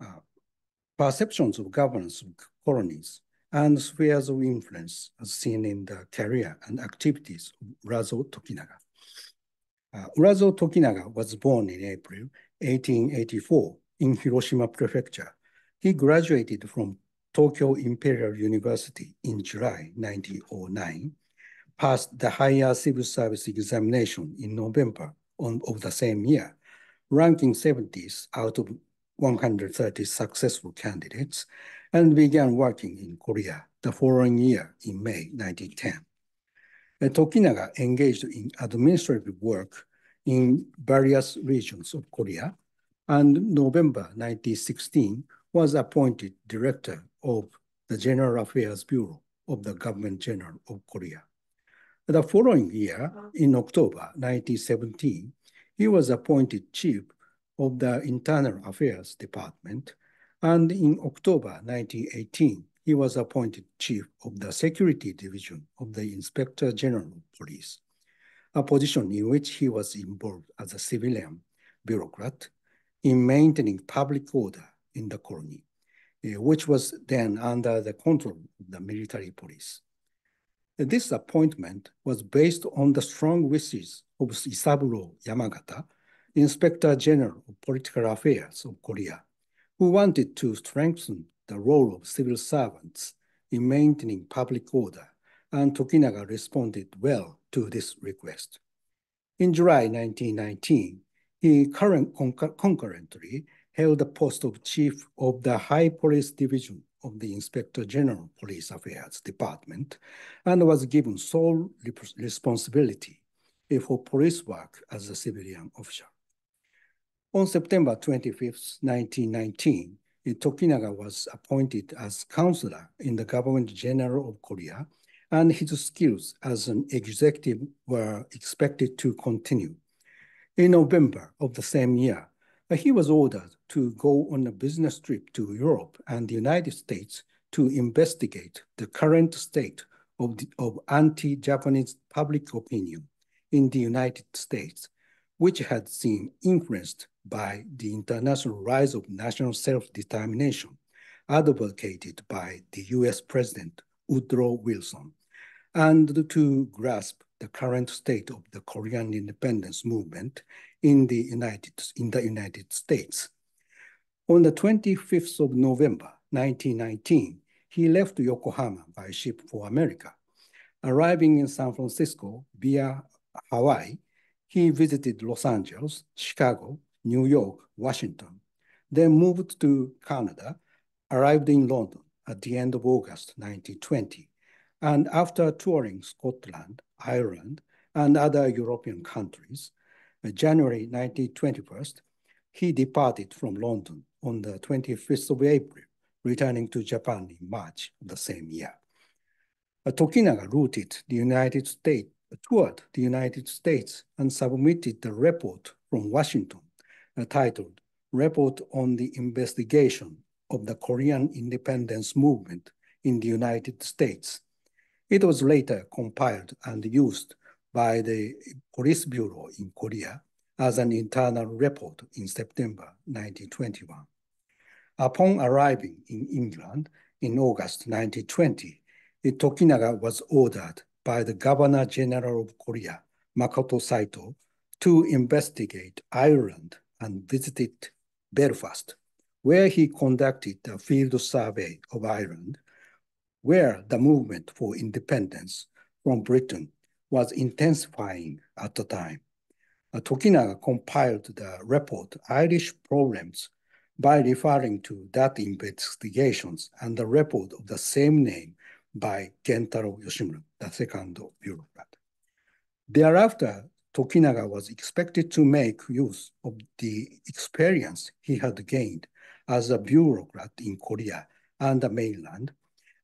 Uh, perceptions of governance of colonies and spheres of influence as seen in the career and activities of Urazo Tokinaga. Uh, Urazo Tokinaga was born in April 1884 in Hiroshima Prefecture. He graduated from Tokyo Imperial University in July 1909, passed the higher civil service examination in November on, of the same year, ranking 70th out of 130 successful candidates, and began working in Korea the following year in May 1910. Tokinaga engaged in administrative work in various regions of Korea, and November 1916 was appointed director of the General Affairs Bureau of the Government General of Korea. The following year, in October 1917, he was appointed chief of the Internal Affairs Department, and in October 1918, he was appointed chief of the Security Division of the Inspector General of Police, a position in which he was involved as a civilian bureaucrat in maintaining public order in the colony, uh, which was then under the control of the military police. This appointment was based on the strong wishes of Isaburo Yamagata, Inspector General of Political Affairs of Korea, who wanted to strengthen the role of civil servants in maintaining public order, and Tokinaga responded well to this request. In July 1919, he current, concurrently held the post of Chief of the High Police Division of the Inspector General Police Affairs Department and was given sole responsibility for police work as a civilian officer. On September 25, 1919, Tokinaga was appointed as counselor in the Government General of Korea, and his skills as an executive were expected to continue. In November of the same year, he was ordered to go on a business trip to Europe and the United States to investigate the current state of, of anti-Japanese public opinion in the United States, which had been influenced by the international rise of national self-determination advocated by the US President Woodrow Wilson, and to grasp the current state of the Korean independence movement in the United, in the United States. On the 25th of November 1919, he left Yokohama by ship for America. Arriving in San Francisco via Hawaii, he visited Los Angeles, Chicago, New York, Washington, then moved to Canada, arrived in London at the end of August 1920, and after touring Scotland, Ireland, and other European countries, uh, January 1921, he departed from London on the 25th of April, returning to Japan in March of the same year. Uh, Tokinaga routed the United States, toured the United States and submitted the report from Washington titled Report on the Investigation of the Korean Independence Movement in the United States. It was later compiled and used by the Police Bureau in Korea as an internal report in September 1921. Upon arriving in England in August 1920, Tokinaga was ordered by the Governor General of Korea, Makoto Saito, to investigate Ireland and visited Belfast, where he conducted a field survey of Ireland, where the movement for independence from Britain was intensifying at the time. Tokinaga compiled the report Irish Problems by referring to that investigations and the report of the same name by Gentaro Yoshimura, the second bureaucrat. Thereafter, Tokinaga was expected to make use of the experience he had gained as a bureaucrat in Korea and the mainland,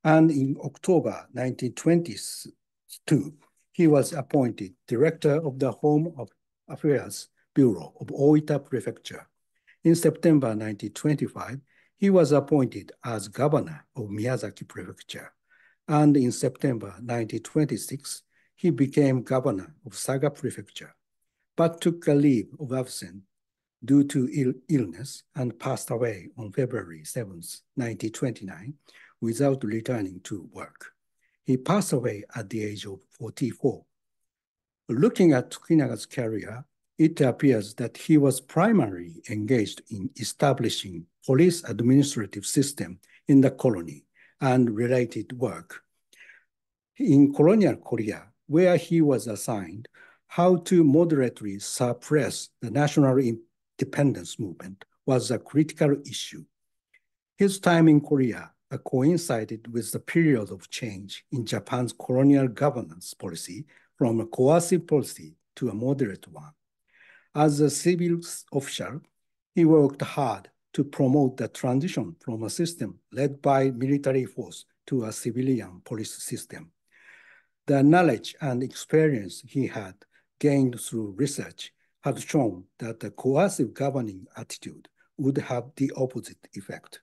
and in October 1922, he was appointed director of the Home of Affairs Bureau of Oita Prefecture. In September 1925, he was appointed as governor of Miyazaki Prefecture, and in September 1926, he became governor of Saga Prefecture, but took a leave of absence due to Ill illness and passed away on February 7, 1929, without returning to work. He passed away at the age of 44. Looking at Tokinaga's career, it appears that he was primarily engaged in establishing police administrative system in the colony and related work. In colonial Korea, where he was assigned how to moderately suppress the national independence movement was a critical issue. His time in Korea coincided with the period of change in Japan's colonial governance policy from a coercive policy to a moderate one. As a civil official, he worked hard to promote the transition from a system led by military force to a civilian police system. The knowledge and experience he had gained through research had shown that the coercive governing attitude would have the opposite effect.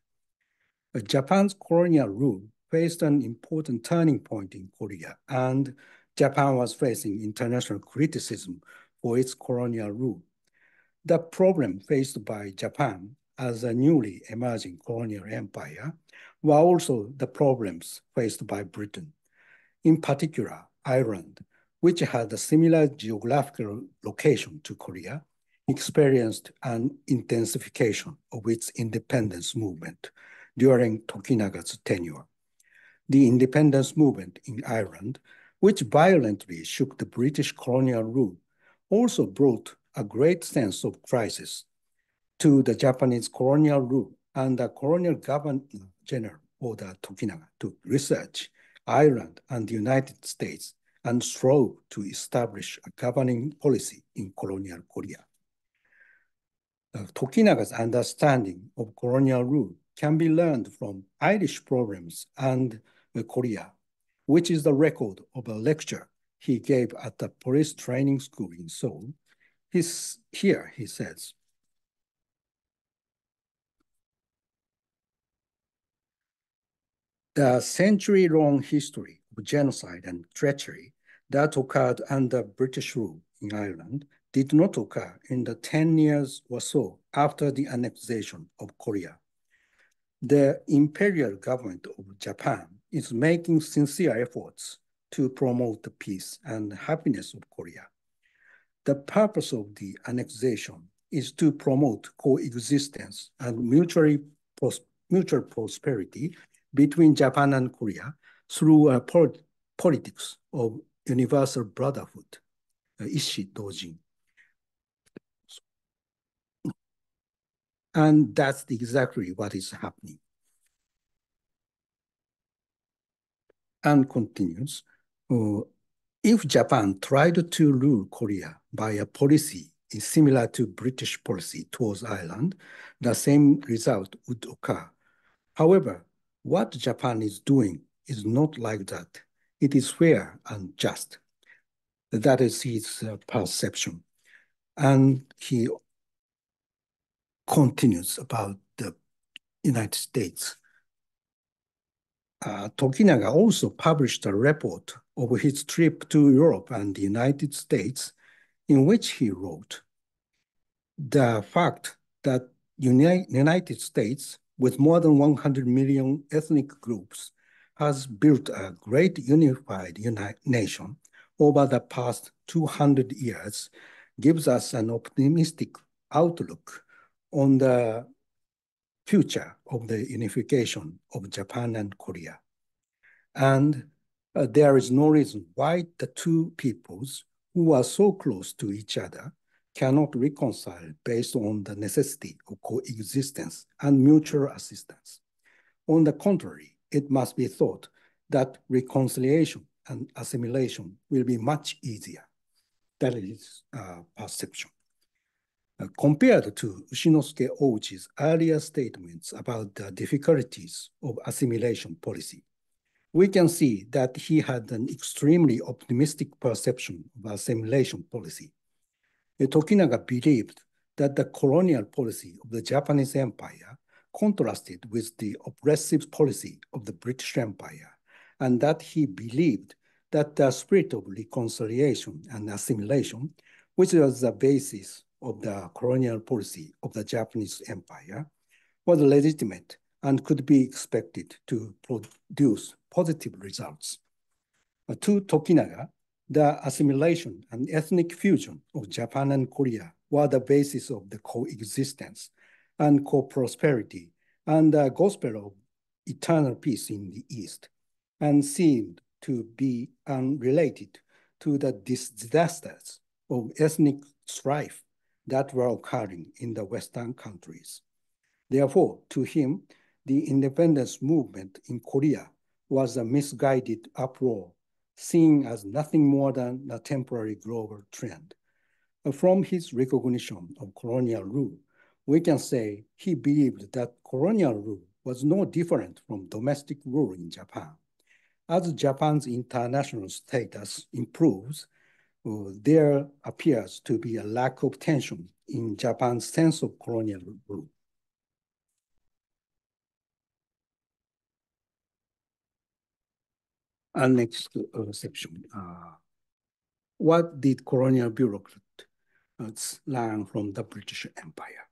Japan's colonial rule faced an important turning point in Korea, and Japan was facing international criticism for its colonial rule. The problem faced by Japan as a newly emerging colonial empire were also the problems faced by Britain. In particular, Ireland, which had a similar geographical location to Korea, experienced an intensification of its independence movement during Tokinaga's tenure. The independence movement in Ireland, which violently shook the British colonial rule, also brought a great sense of crisis to the Japanese colonial rule and the colonial governor general ordered Tokinaga to research Ireland and the United States and strove to establish a governing policy in colonial Korea. Uh, Tokinaga's understanding of colonial rule can be learned from Irish problems and uh, Korea, which is the record of a lecture he gave at the police training school in Seoul. His, here he says, the century-long history of genocide and treachery that occurred under British rule in Ireland did not occur in the 10 years or so after the annexation of Korea. The imperial government of Japan is making sincere efforts to promote the peace and happiness of Korea. The purpose of the annexation is to promote coexistence and mutually pros mutual prosperity between Japan and Korea through a politics of universal brotherhood, uh, Ishi Dojin. And that's exactly what is happening. And continues, uh, if Japan tried to rule Korea by a policy similar to British policy towards Ireland, the same result would occur. However, what Japan is doing is not like that. It is fair and just. That is his uh, perception. And he continues about the United States. Uh, Tokinaga also published a report of his trip to Europe and the United States in which he wrote, the fact that United States, with more than 100 million ethnic groups, has built a great unified nation over the past 200 years gives us an optimistic outlook on the future of the unification of Japan and Korea. And uh, there is no reason why the two peoples who are so close to each other cannot reconcile based on the necessity of coexistence and mutual assistance. On the contrary, it must be thought that reconciliation and assimilation will be much easier. That is uh, perception. Uh, compared to Ushinosuke Ouchi's earlier statements about the difficulties of assimilation policy, we can see that he had an extremely optimistic perception of assimilation policy. Tokinaga believed that the colonial policy of the Japanese Empire contrasted with the oppressive policy of the British Empire, and that he believed that the spirit of reconciliation and assimilation, which was the basis of the colonial policy of the Japanese Empire, was legitimate and could be expected to produce positive results. Uh, to Tokinaga, the assimilation and ethnic fusion of Japan and Korea were the basis of the coexistence and co-prosperity and the gospel of eternal peace in the East, and seemed to be unrelated to the disasters of ethnic strife that were occurring in the Western countries. Therefore, to him, the independence movement in Korea was a misguided uproar, seen as nothing more than a temporary global trend. From his recognition of colonial rule, we can say he believed that colonial rule was no different from domestic rule in Japan. As Japan's international status improves, uh, there appears to be a lack of tension in Japan's sense of colonial rule. And next uh, section. Uh, what did colonial bureaucrats learn from the British Empire?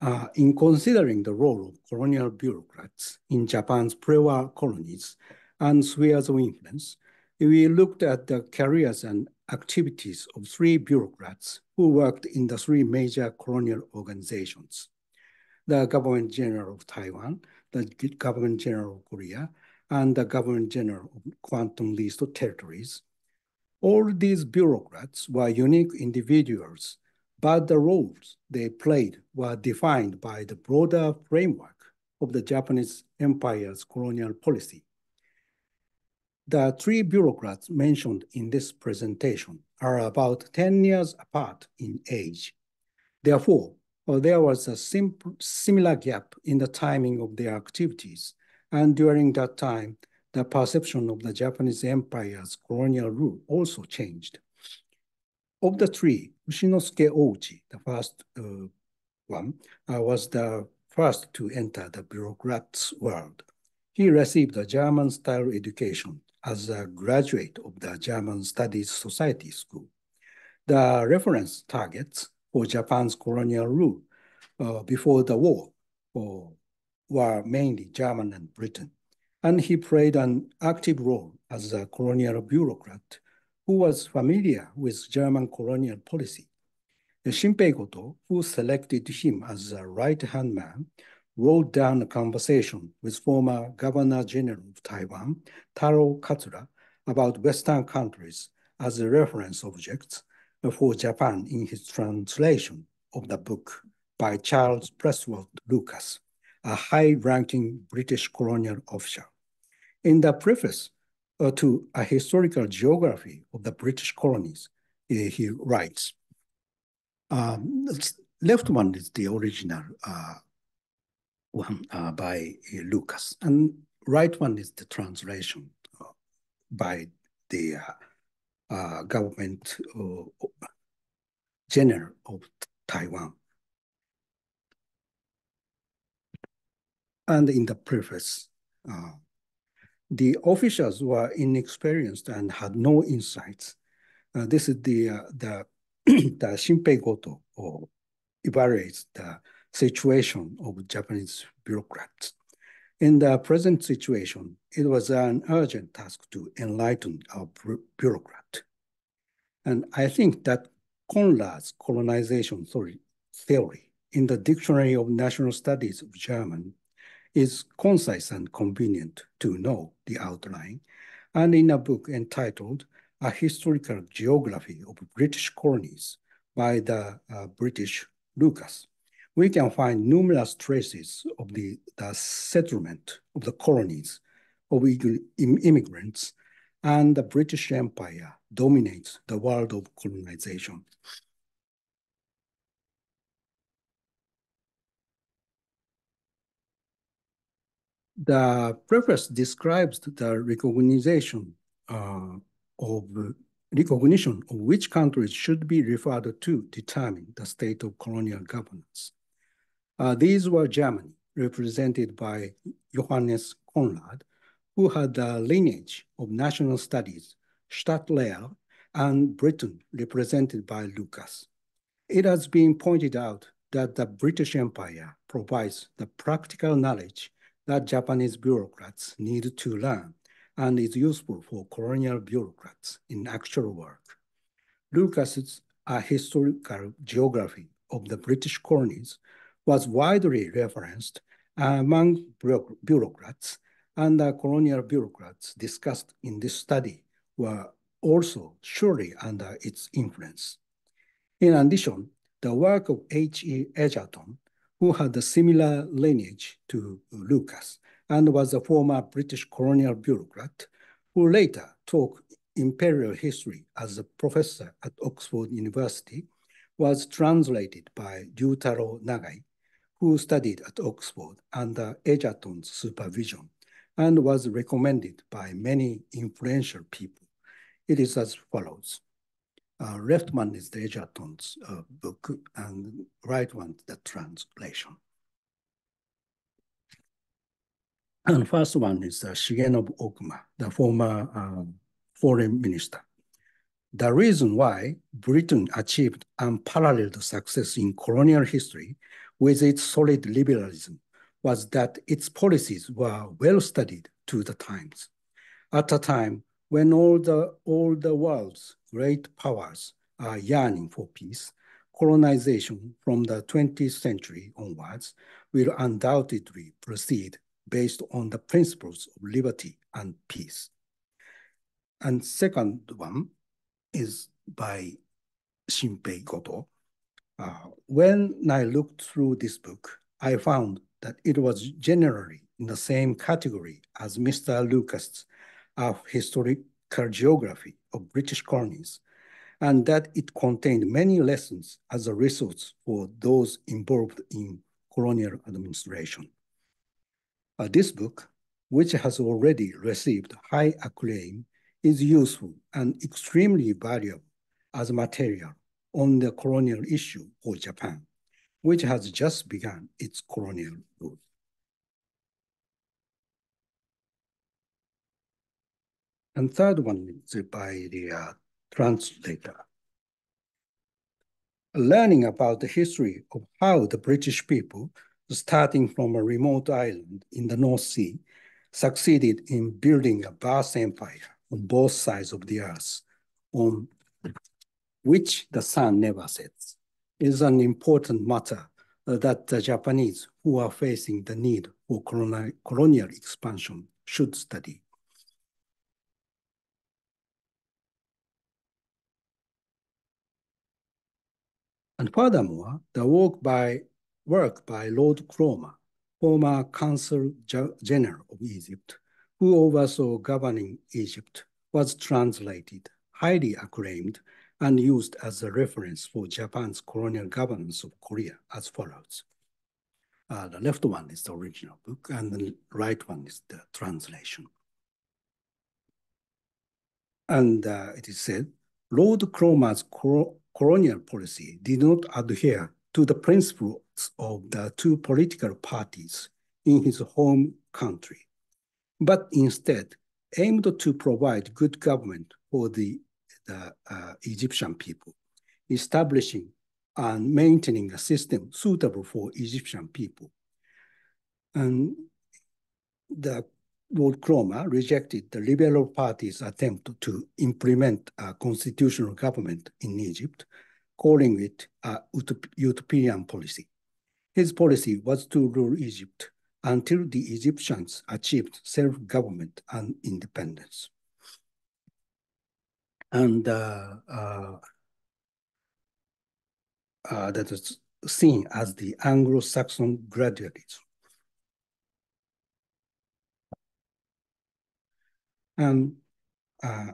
Uh, in considering the role of colonial bureaucrats in Japan's pre-war colonies and spheres of influence, we looked at the careers and activities of three bureaucrats who worked in the three major colonial organizations, the Government General of Taiwan, the Government General of Korea, and the Governor General of Kwantung Leased Territories. All these bureaucrats were unique individuals, but the roles they played were defined by the broader framework of the Japanese Empire's colonial policy. The three bureaucrats mentioned in this presentation are about 10 years apart in age. Therefore, there was a similar gap in the timing of their activities and during that time, the perception of the Japanese empire's colonial rule also changed. Of the three, Ushinosuke Ouchi, the first uh, one, uh, was the first to enter the bureaucrat's world. He received a German-style education as a graduate of the German Studies Society School. The reference targets for Japan's colonial rule uh, before the war for were mainly German and Britain, and he played an active role as a colonial bureaucrat who was familiar with German colonial policy. Shinpei Goto, who selected him as a right-hand man, wrote down a conversation with former Governor General of Taiwan, Taro Katsura, about Western countries as a reference objects for Japan in his translation of the book by Charles Prestwood Lucas, a high-ranking British colonial official. In the preface uh, to A Historical Geography of the British Colonies, he writes, um, left one is the original uh, one uh, by uh, Lucas, and right one is the translation uh, by the uh, government general of Taiwan. And in the preface, uh, the officials were inexperienced and had no insights. Uh, this is the uh, the the Shinpei Goto or evaluates the situation of Japanese bureaucrats. In the present situation, it was an urgent task to enlighten our bureaucrat. And I think that Conrad's colonization theory in the Dictionary of National Studies of German is concise and convenient to know the outline, and in a book entitled A Historical Geography of British Colonies by the uh, British Lucas, we can find numerous traces of the, the settlement of the colonies of immigrants and the British Empire dominates the world of colonization. The preface describes the recognition uh, of recognition of which countries should be referred to determine the state of colonial governance. Uh, these were Germany, represented by Johannes Conrad, who had a lineage of national studies, Staatslehre, and Britain, represented by Lucas. It has been pointed out that the British Empire provides the practical knowledge that Japanese bureaucrats need to learn and is useful for colonial bureaucrats in actual work. Lucas's A Historical Geography of the British Colonies was widely referenced among bureaucrats, and the colonial bureaucrats discussed in this study were also surely under its influence. In addition, the work of H.E. Egerton who had a similar lineage to Lucas and was a former British colonial bureaucrat who later taught imperial history as a professor at Oxford University, was translated by Ryutaro Nagai, who studied at Oxford under Egerton's supervision and was recommended by many influential people. It is as follows. Uh, left one is the Egerton's uh, book, and right one the translation. And first one is uh, Shigenobu Okuma, the former uh, foreign minister. The reason why Britain achieved unparalleled success in colonial history with its solid liberalism was that its policies were well studied to the times. At the time when all the, all the world's great powers are yearning for peace, colonization from the 20th century onwards will undoubtedly proceed based on the principles of liberty and peace. And second one is by Shinpei Goto. Uh, when I looked through this book, I found that it was generally in the same category as Mr. Lucas' of historical geography of British colonies, and that it contained many lessons as a resource for those involved in colonial administration. Uh, this book, which has already received high acclaim, is useful and extremely valuable as material on the colonial issue for Japan, which has just begun its colonial rule. And third one is by the uh, translator. Learning about the history of how the British people, starting from a remote island in the North Sea, succeeded in building a vast empire on both sides of the earth, on which the sun never sets, is an important matter uh, that the Japanese who are facing the need for colonial expansion should study. And furthermore, the work by work by Lord Cromer, former Consul General of Egypt, who oversaw governing Egypt, was translated, highly acclaimed, and used as a reference for Japan's colonial governance of Korea as follows. Uh, the left one is the original book, and the right one is the translation. And uh, it is said, Lord Cromer's colonial policy did not adhere to the principles of the two political parties in his home country, but instead aimed to provide good government for the, the uh, Egyptian people, establishing and maintaining a system suitable for Egyptian people. And the Lord Cromer rejected the Liberal Party's attempt to implement a constitutional government in Egypt, calling it a utopian policy. His policy was to rule Egypt until the Egyptians achieved self-government and independence. And uh, uh, uh, that is seen as the Anglo-Saxon gradualism. And uh,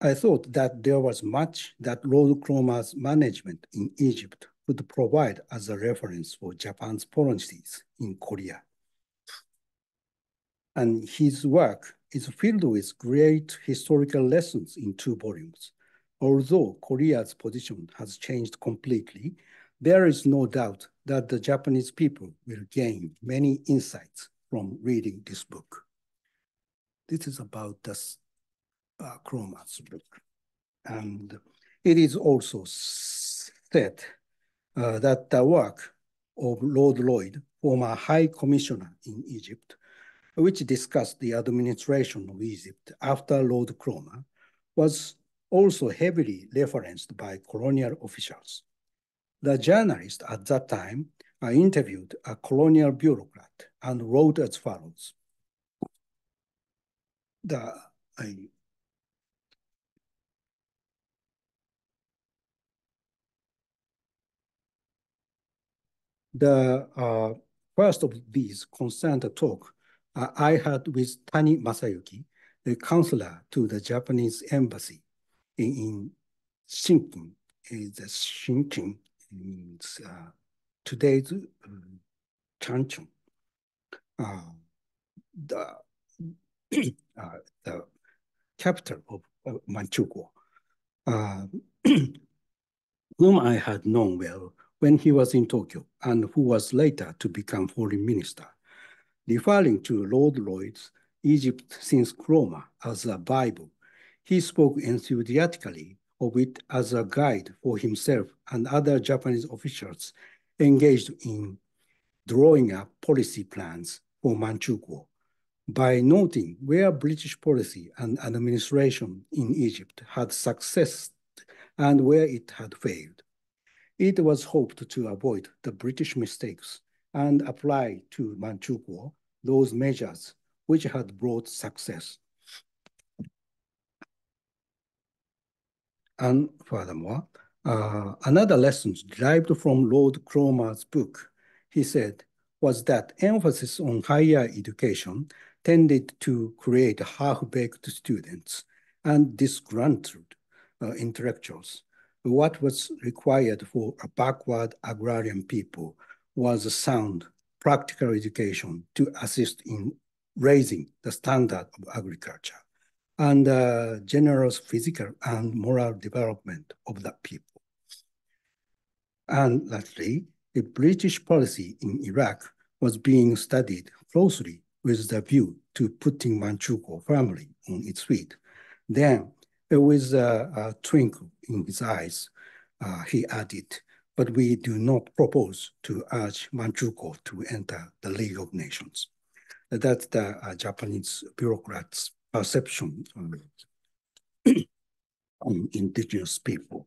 I thought that there was much that Lord Cromer's management in Egypt could provide as a reference for Japan's policies in Korea. And his work is filled with great historical lessons in two volumes. Although Korea's position has changed completely, there is no doubt that the Japanese people will gain many insights from reading this book. This is about the uh, Cromer's book. And it is also said uh, that the work of Lord Lloyd, former High Commissioner in Egypt, which discussed the administration of Egypt after Lord Cromer, was also heavily referenced by colonial officials. The journalist at that time uh, interviewed a colonial bureaucrat and wrote as follows. The, I, the uh, first of these concerned a talk uh, I had with Tani Masayuki, the counselor to the Japanese embassy in, in Hsinking. Is Hsinking means uh, today's uh, Changchun. Uh, the, uh, the capital of uh, Manchukuo, uh, whom I had known well when he was in Tokyo and who was later to become foreign minister. Referring to Lord Lloyd's Egypt since Cromer as a Bible, he spoke enthusiastically of it as a guide for himself and other Japanese officials engaged in drawing up policy plans for Manchukuo by noting where British policy and administration in Egypt had success and where it had failed. It was hoped to avoid the British mistakes and apply to Manchukuo those measures which had brought success. And furthermore, uh, another lesson derived from Lord Cromer's book, he said, was that emphasis on higher education tended to create half-baked students and disgruntled uh, intellectuals. What was required for a backward agrarian people was a sound practical education to assist in raising the standard of agriculture and uh, generous physical and moral development of the people. And lastly, the British policy in Iraq was being studied closely with the view to putting Manchukuo firmly on its feet. Then, with a, twinkle in his eyes, uh, he added, but we do not propose to urge Manchukuo to enter the League of Nations. That's the uh, Japanese bureaucrats' perception on indigenous people.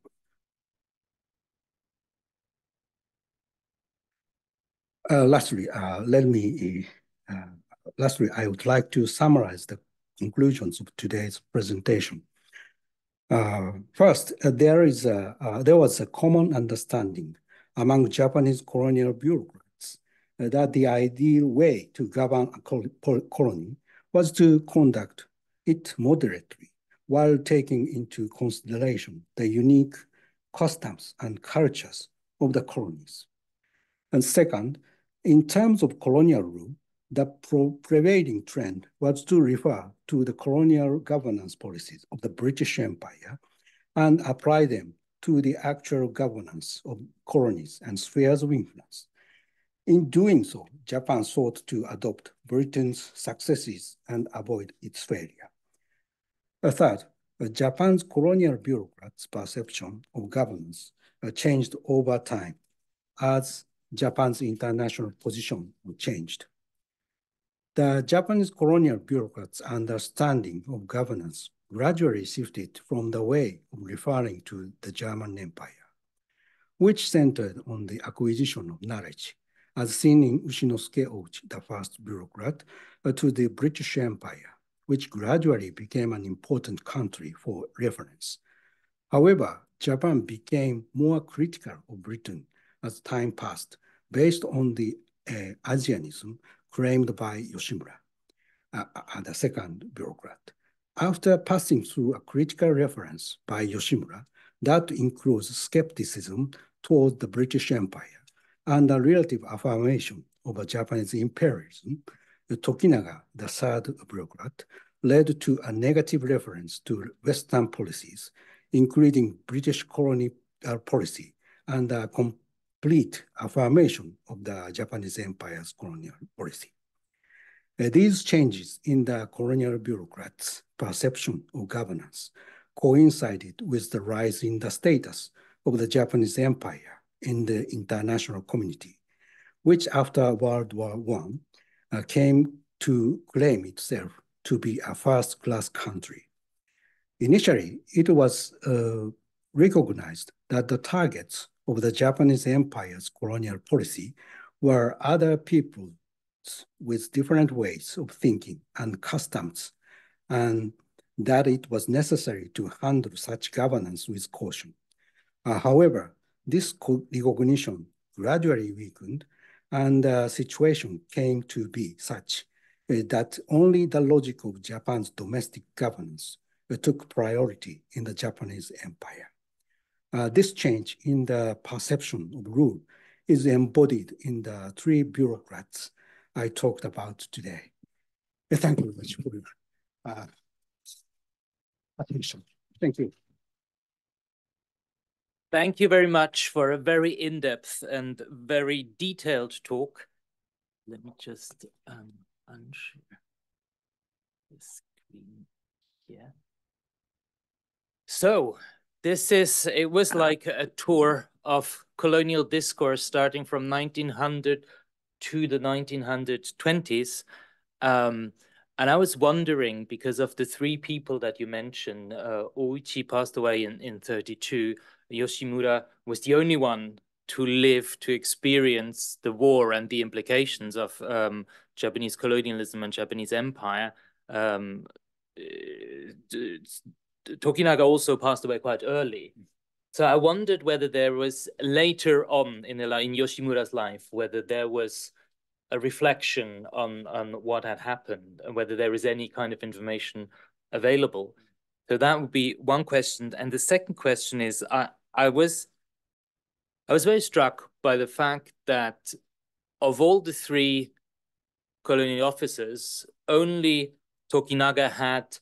Uh, lastly, uh, let me, uh, lastly, I would like to summarize the conclusions of today's presentation. Uh, first, uh, there is a, uh, there was a common understanding among Japanese colonial bureaucrats that the ideal way to govern a colony was to conduct it moderately while taking into consideration the unique customs and cultures of the colonies. And second, in terms of colonial rule, the prevailing trend was to refer to the colonial governance policies of the British Empire and apply them to the actual governance of colonies and spheres of influence. In doing so, Japan sought to adopt Britain's successes and avoid its failure. Third, Japan's colonial bureaucrats' perception of governance changed over time as Japan's international position changed. The Japanese colonial bureaucrats' understanding of governance gradually shifted from the way of referring to the German Empire, which centered on the acquisition of knowledge, as seen in Ushinosuke Ouchi, the first bureaucrat, uh, to the British Empire, which gradually became an important country for reference. However, Japan became more critical of Britain as time passed, based on the uh, Asianism claimed by Yoshimura, uh, the second bureaucrat. After passing through a critical reference by Yoshimura, that includes skepticism towards the British Empire and a relative affirmation of Japanese imperialism, Tokinaga, the third bureaucrat, led to a negative reference to Western policies, including British colonial policy and a complete affirmation of the Japanese empire's colonial policy. Uh, these changes in the colonial bureaucrats' perception of governance coincided with the rise in the status of the Japanese empire in the international community, which after World War I uh, came to claim itself to be a first-class country. Initially, it was uh, recognized that the targets of the Japanese empire's colonial policy were other peoples with different ways of thinking and customs, and that it was necessary to handle such governance with caution. Uh, however, this recognition gradually weakened, and the situation came to be such uh, that only the logic of Japan's domestic governance uh, took priority in the Japanese empire. Uh, this change in the perception of rule is embodied in the three bureaucrats I talked about today. Uh, thank you very much for your uh, attention. Thank you. Thank you very much for a very in-depth and very detailed talk. Let me just um, unshare the screen here. So this is, it was like a tour of colonial discourse starting from 1900 to the 1920s. Um, and I was wondering, because of the three people that you mentioned, uh, Ouchi passed away in, in 32, Yoshimura was the only one to live to experience the war and the implications of um, Japanese colonialism and Japanese empire. Um, Tokinaga also passed away quite early. So I wondered whether there was later on in, in Yoshimura's life, whether there was a reflection on, on what had happened and whether there is any kind of information available. So that would be one question. And the second question is, I, I was I was very struck by the fact that of all the three colonial officers, only Tokinaga had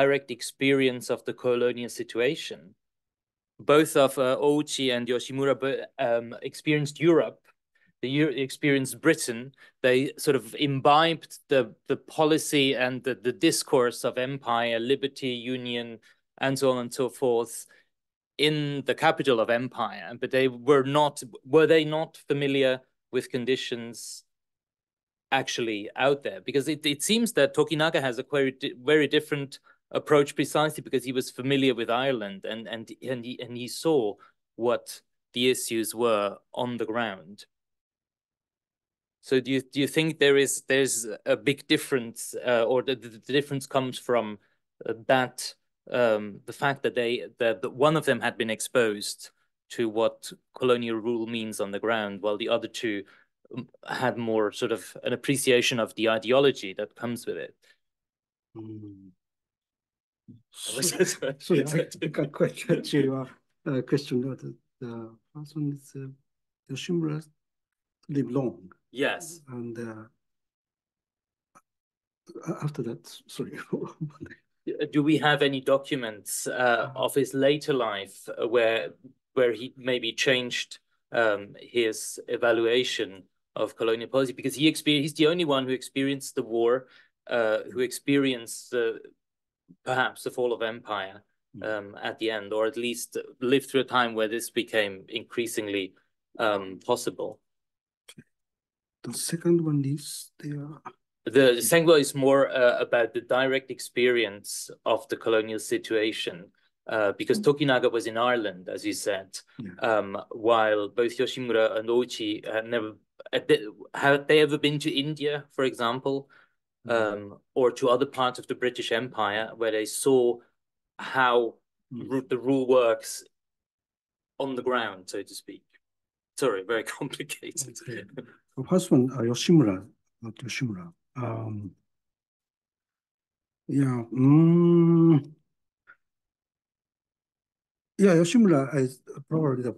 direct experience of the colonial situation. Both of uh, Ouchi and Yoshimura um, experienced Europe, they experienced Britain. They sort of imbibed the, the policy and the, the discourse of empire, liberty, union, and so on and so forth in the capital of empire, but they were not, were they not familiar with conditions actually out there? Because it, it seems that Tokinaga has a very, very different approach precisely because he was familiar with Ireland and and and he, and he saw what the issues were on the ground. So do you do you think there is there's a big difference, uh, or the, the difference comes from uh, that um, the fact that they that, one of them had been exposed to what colonial rule means on the ground, while the other two um, had more sort of an appreciation of the ideology that comes with it. Mm. Sorry, I got question to uh, question. The, the first one is uh, Yoshimura live long. Yes. And uh, after that, sorry. Do we have any documents uh, of his later life where where he maybe changed um, his evaluation of colonial policy because he experienced he's the only one who experienced the war, uh, who experienced the perhaps the fall of empire hmm. um, at the end, or at least lived through a time where this became increasingly um, possible. The second one is there. The, the second one is more uh, about the direct experience of the colonial situation. Uh, because mm. Tokinaga was in Ireland, as you said, yeah. um, while both Yoshimura and Ouchi had never had they ever been to India, for example. Um, or to other parts of the British Empire where they saw how mm. the rule works on the ground, so to speak. Sorry, very complicated. Okay. The first one, uh, Yoshimura, not Yoshimura. Um, yeah. Mm, yeah, Yoshimura is probably the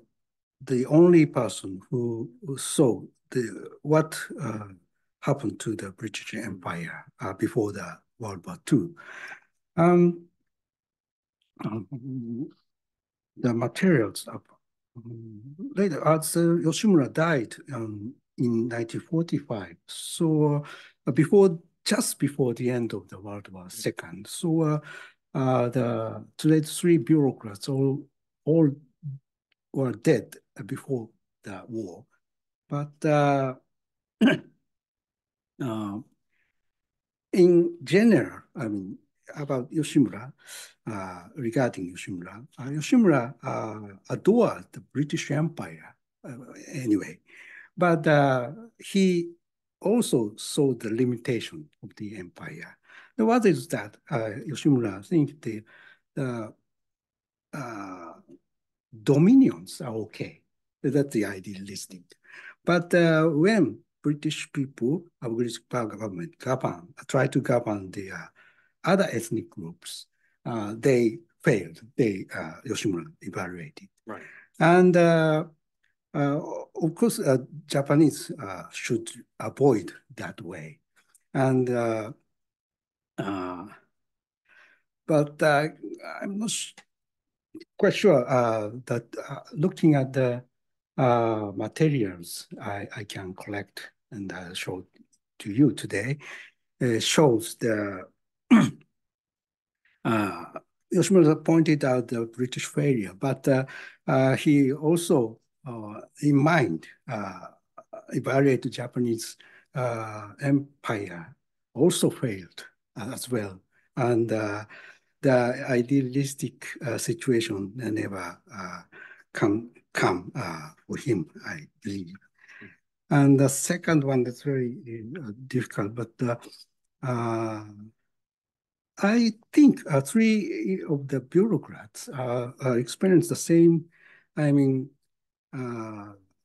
the only person who, who saw the what uh, happened to the British Empire uh, before the World War II. Um, um, the materials of um, later, as uh, Yoshimura died um, in 1945, so uh, before just before the end of the World War II, so uh, the three bureaucrats all, all were dead before the war. But uh, uh, in general, I mean, about Yoshimura, uh, regarding Yoshimura, uh, Yoshimura uh, adored the British Empire uh, anyway, but he also saw the limitation of the empire. The what is that uh, Yoshimura think the, the uh, dominions are okay. That's the idealistic. But uh, when British people, British government govern, try to govern the uh, other ethnic groups, uh, they failed. They uh, Yoshimura evaluated. Right. And uh, uh, of course, Japanese should avoid that way. And uh, but uh, I'm not quite sure uh, that uh, looking at the uh, materials I, I can collect and uh, show to you today shows the Yoshimura pointed out the British failure, but he also, in mind, evaluated Japanese empire also failed as well. And uh, the idealistic uh, situation never uh, come come for him, I believe. And the second one that's very difficult, but I think uh, three of the bureaucrats uh, uh, experienced the same, I mean,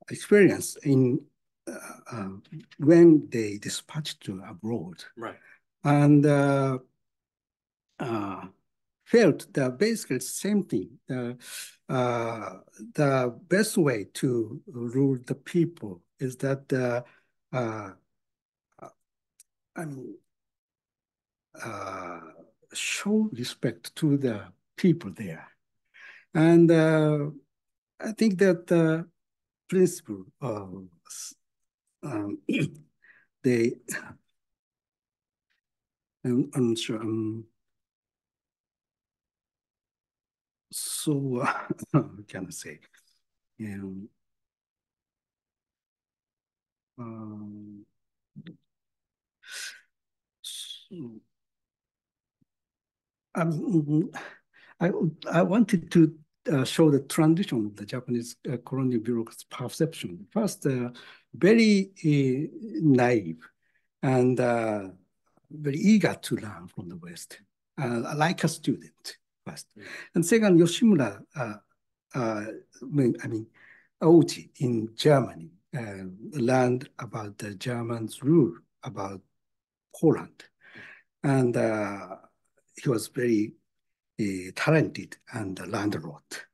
experience in when they dispatched to abroad. Right and uh, uh, felt the basically same thing. The, uh, the best way to rule the people is that uh, uh, I mean, uh, show respect to the people there. And I think that the principle of um, they I'm, I'm sure. Um, so, uh, can I say? Um, um, so, um, I, I wanted to uh, show the transition of the Japanese uh, colonial bureaucracy perception. First, uh, very naive and very eager to learn from the West, like a student first. And second, Yoshimura, I mean, Oji in Germany learned about the Germans' rule about Poland. And he was very talented and lot.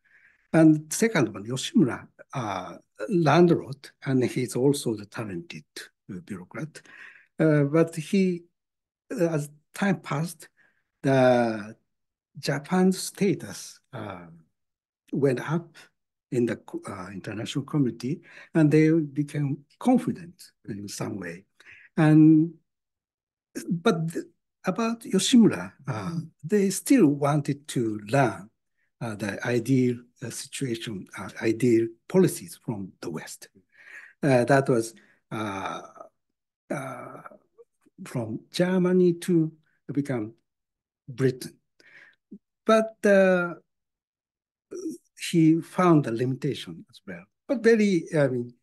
And second one, Yoshimura uh, lot, and he's also the talented bureaucrat. Uh, but he, as time passed, the Japan's status uh, went up in the uh, international community, and they became confident in some way. And but about Yoshimura, uh, they still wanted to learn uh, the ideal uh, situation, uh, ideal policies from the West. Uh, that was uh, from Germany to become Britain. But he found a limitation as well. But very, I mean,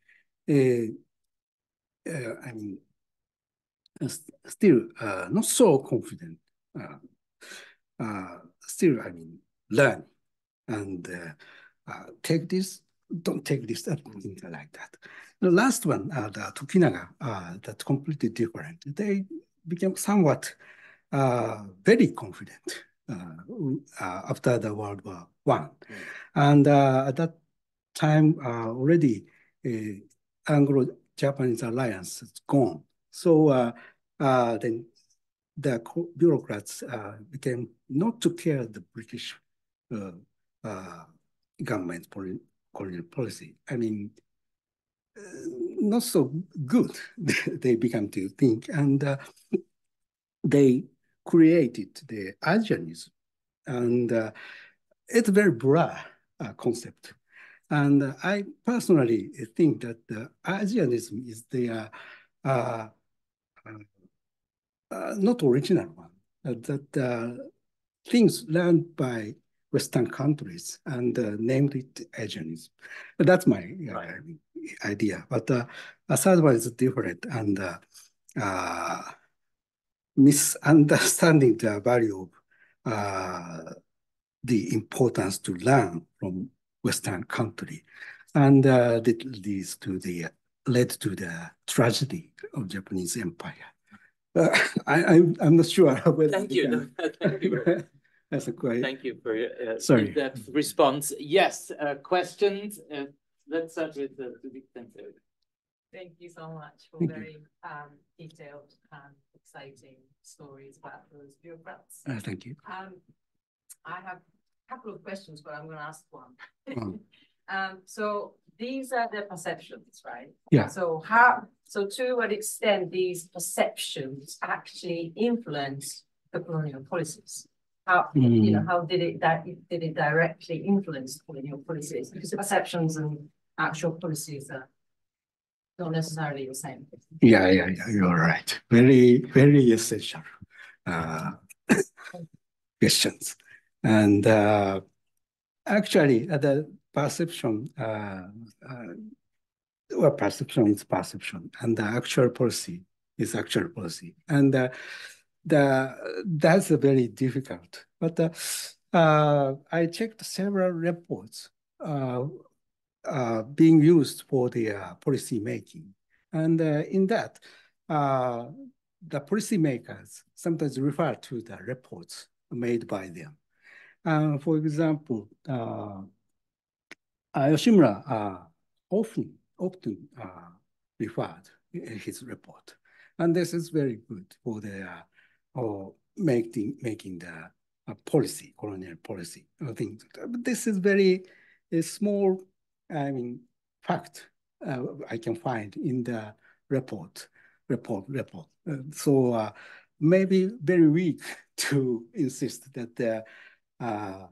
uh, uh I mean, uh, still uh, not so confident. Uh, uh, still, I mean, learn and uh, take this, don't take this, things like that. The last one, the Tokinaga, that's completely different. They became somewhat very confident after the World War One, and at that time already Anglo-Japanese alliance is gone. So uh, uh, then the bureaucrats uh, became not to care the British government colonial policy. I mean, not so good, they began to think. And they created the Asianism. And uh, it's a very broad uh, concept. And uh, I personally think that the Asianism is the uh, not original one, uh, that uh, things learned by Western countries and named it Asianism. That's my right. idea. But uh, a third one is different and misunderstanding the value of the importance to learn from Western country. And uh, that leads to the led to the tragedy of Japanese empire. Uh, I, I'm not sure whether. Thank you. Thank you. That's a quite. Thank you for your uh, Sorry. that response. Yes, uh, questions. Uh, let's start with the uh, Thank you so much for Thank very um, detailed and exciting stories about those bureaucrats. Uh, thank you. Um, I have a couple of questions, but I'm going to ask one. Oh. um, so these are the perceptions, right? Yeah. So how, so to what extent these perceptions actually influence the colonial policies? How, mm. you know, how did it, that did it directly influence colonial policies? Because the perceptions and actual policies are not necessarily the same. Yeah, yeah, yeah, you're right. Very, very essential uh, questions. And uh, actually, uh, the perception, uh, uh, well, perception is perception, and the actual policy is actual policy. And uh, the, that's very difficult. But uh, uh, I checked several reports being used for the policy making. And in that, the policymakers sometimes refer to the reports made by them. Uh, for example, uh, uh, Yoshimura uh, often, often uh, referred in his report. And this is very good for the uh, making, making the uh, policy, colonial policy. I think this is very small, I mean, fact uh, I can find in the report, report, report. Uh, so uh, maybe very weak to insist that the uh,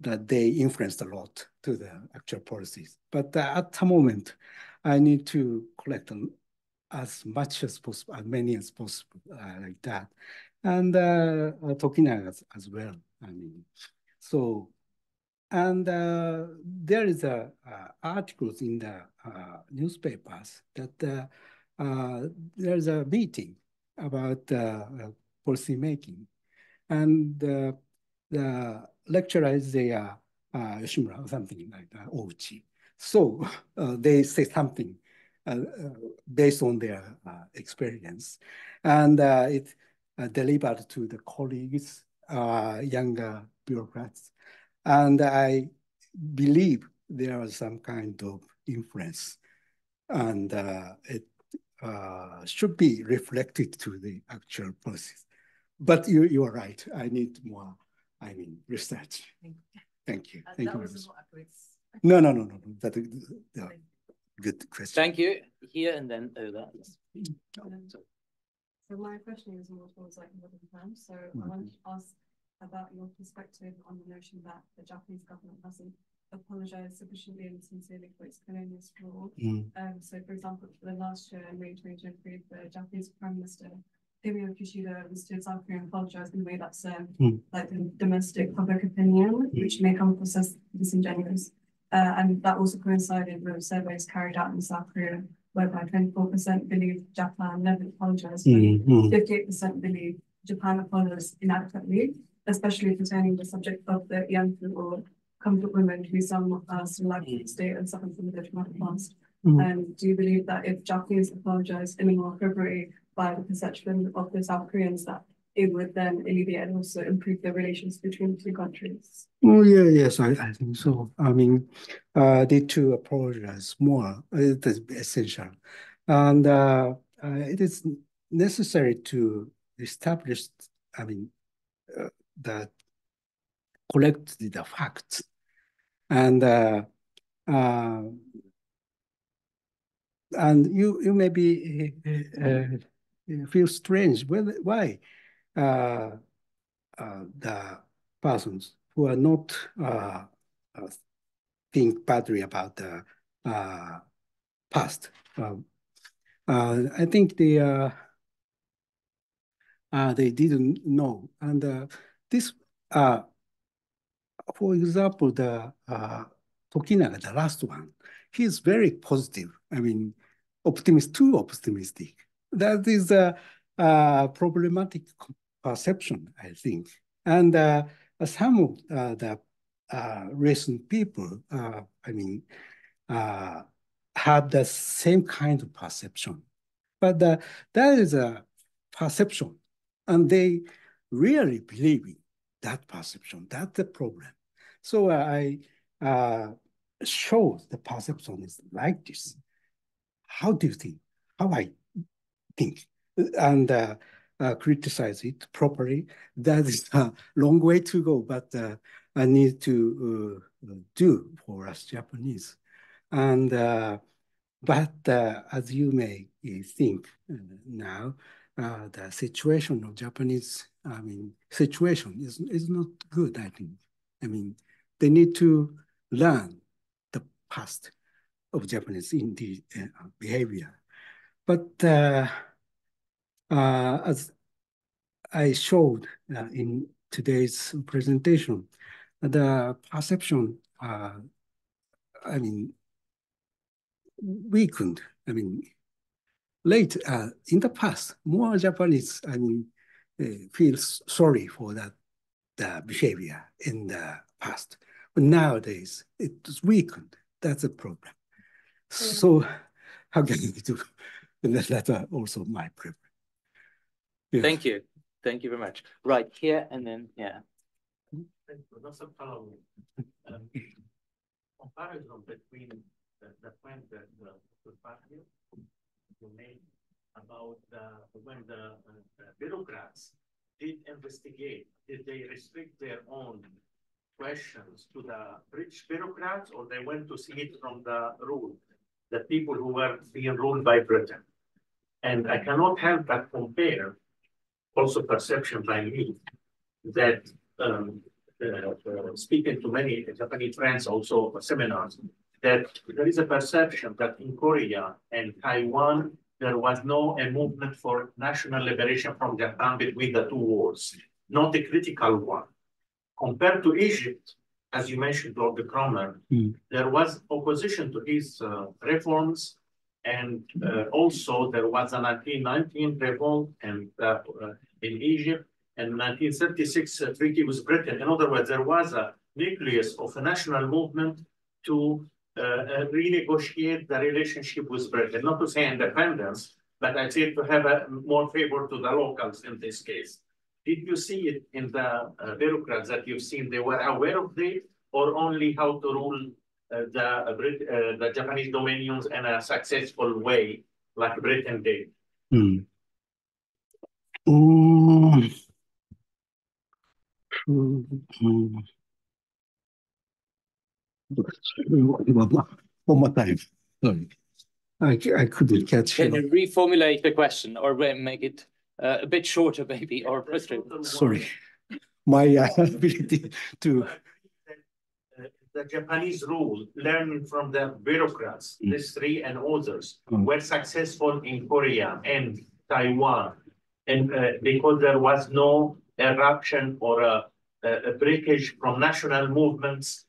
that they influenced a lot to the actual policies. But uh, at the moment, I need to collect as much as possible, as many as possible, uh, like that. And uh, uh Tokinaga as, as well. I mean, so and uh, there is a articles in the newspapers that there's a meeting about policy making, and the lecturer is there, uh, Yoshimura or something like that, Ouchi. So uh, they say something uh, based on their experience, and it delivered to the colleagues, younger bureaucrats and I believe there was some kind of influence and uh, it uh, should be reflected to the actual process. But you, you are right. I need more, I mean, research. Thank you. Thank you. No, no, no, no. That, uh, good question. Thank you. Here and then over. so my question is more towards like modern times. So mm -hmm. I want to ask about your perspective on the notion that the Japanese government hasn't apologized sufficiently and sincerely for its colonialist rule. Mm. Um, so, for example, for the last year in May 2023, the Japanese Prime Minister Fumio Kishida visited South Korea and apologized in a way that's um, mm. like the domestic public opinion, mm. which may come across as disingenuous. Uh, and that also coincided with surveys carried out in South Korea, whereby 24% believe Japan never apologized, mm. 58% believe Japan apologized inadequately, especially pertaining the subject of the young or comfort women who some uh, still like to stay and suffer from the traumatic past. Mm. And do you believe that if Japanese apologize in a more February by the perception of the South Koreans that it would then alleviate and also improve the relations between the two countries? Oh yeah, yes, I, I think so. I mean, uh, they to apologize more. It is essential, and uh, uh, it is necessary to establish. I mean, uh, that collect the facts and uh, uh, and you you may be uh, feel strange why uh, uh, the persons who are not uh, think badly about the past. Um, I think they they didn't know and this, uh, for example, the uh, Tokinaga, the last one, he is very positive. I mean, optimist, too optimistic. That is a, a problematic perception, I think. And uh, some of uh, the uh, recent people, uh, I mean, uh, have the same kind of perception. But that is a perception, and they really believe in that perception. That's the problem. So I uh, show the perception is like this. How do you think? How I think? And uh, uh, criticize it properly. That is a long way to go, but uh, I need to uh, do for us Japanese. And uh, but uh, as you may think now, the situation of Japanese I mean, situation is, is not good, I think. I mean, they need to learn the past of Japanese in the behavior. But uh, uh, as I showed uh, in today's presentation, the perception, uh, I mean, weakened. I mean, late uh, in the past, more Japanese, I mean, feels sorry for that the behavior in the past. But nowadays, it's weakened. That's a problem. So how can we do? And that's also my preference. Yes. Thank you. Thank you very much. Right here and then, yeah. That's a follow um, comparison between the, the point that the, the you made about when the, the bureaucrats did investigate, did they restrict their own questions to the rich bureaucrats or they went to see it from the rule, the people who were being ruled by Britain? And I cannot help but compare, also perception by me, that um, uh, uh, speaking to many Japanese friends, also seminars, that there is a perception that in Korea and Taiwan there was no a movement for national liberation from Japan between the two wars, not a critical one. Compared to Egypt, as you mentioned, Lord Cromer, Mm. there was opposition to his uh, reforms. And uh, also there was a nineteen nineteen revolt and uh, uh, in Egypt and nineteen thirty-six uh, treaty with Britain. In other words, there was a nucleus of a national movement to uh, renegotiate the relationship with Britain, not to say independence, but I say to have a more favor to the locals in this case. Did you see it in the bureaucrats that you've seen? They were aware of it, or only how to rule the uh, Brit uh, the Japanese dominions in a successful way, like Britain did? Mm. Mm. Mm. One more time, sorry. I, I couldn't catch Can you. you reformulate the question or make it uh, a bit shorter, maybe, or frustrating? Sorry. My uh, ability to, Uh, The Japanese rule, learning from the bureaucrats, Mm. these three and others, Mm. were successful in Korea and Taiwan. And uh, because there was no eruption or a, a breakage from national movements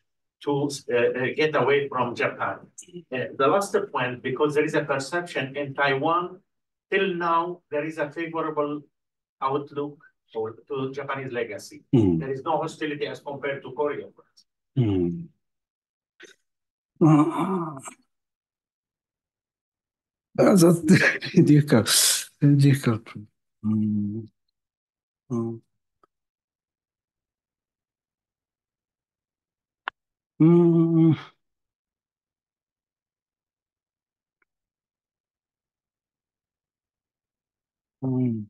to uh, uh, get away from Japan. Uh, the last point, because there is a perception in Taiwan, till now, there is a favorable outlook for, to Japanese legacy. Mm, There is no hostility as compared to Korea. For instance. mm. Uh, That's a difficult, difficult. Mm, mm. Mm. Mm.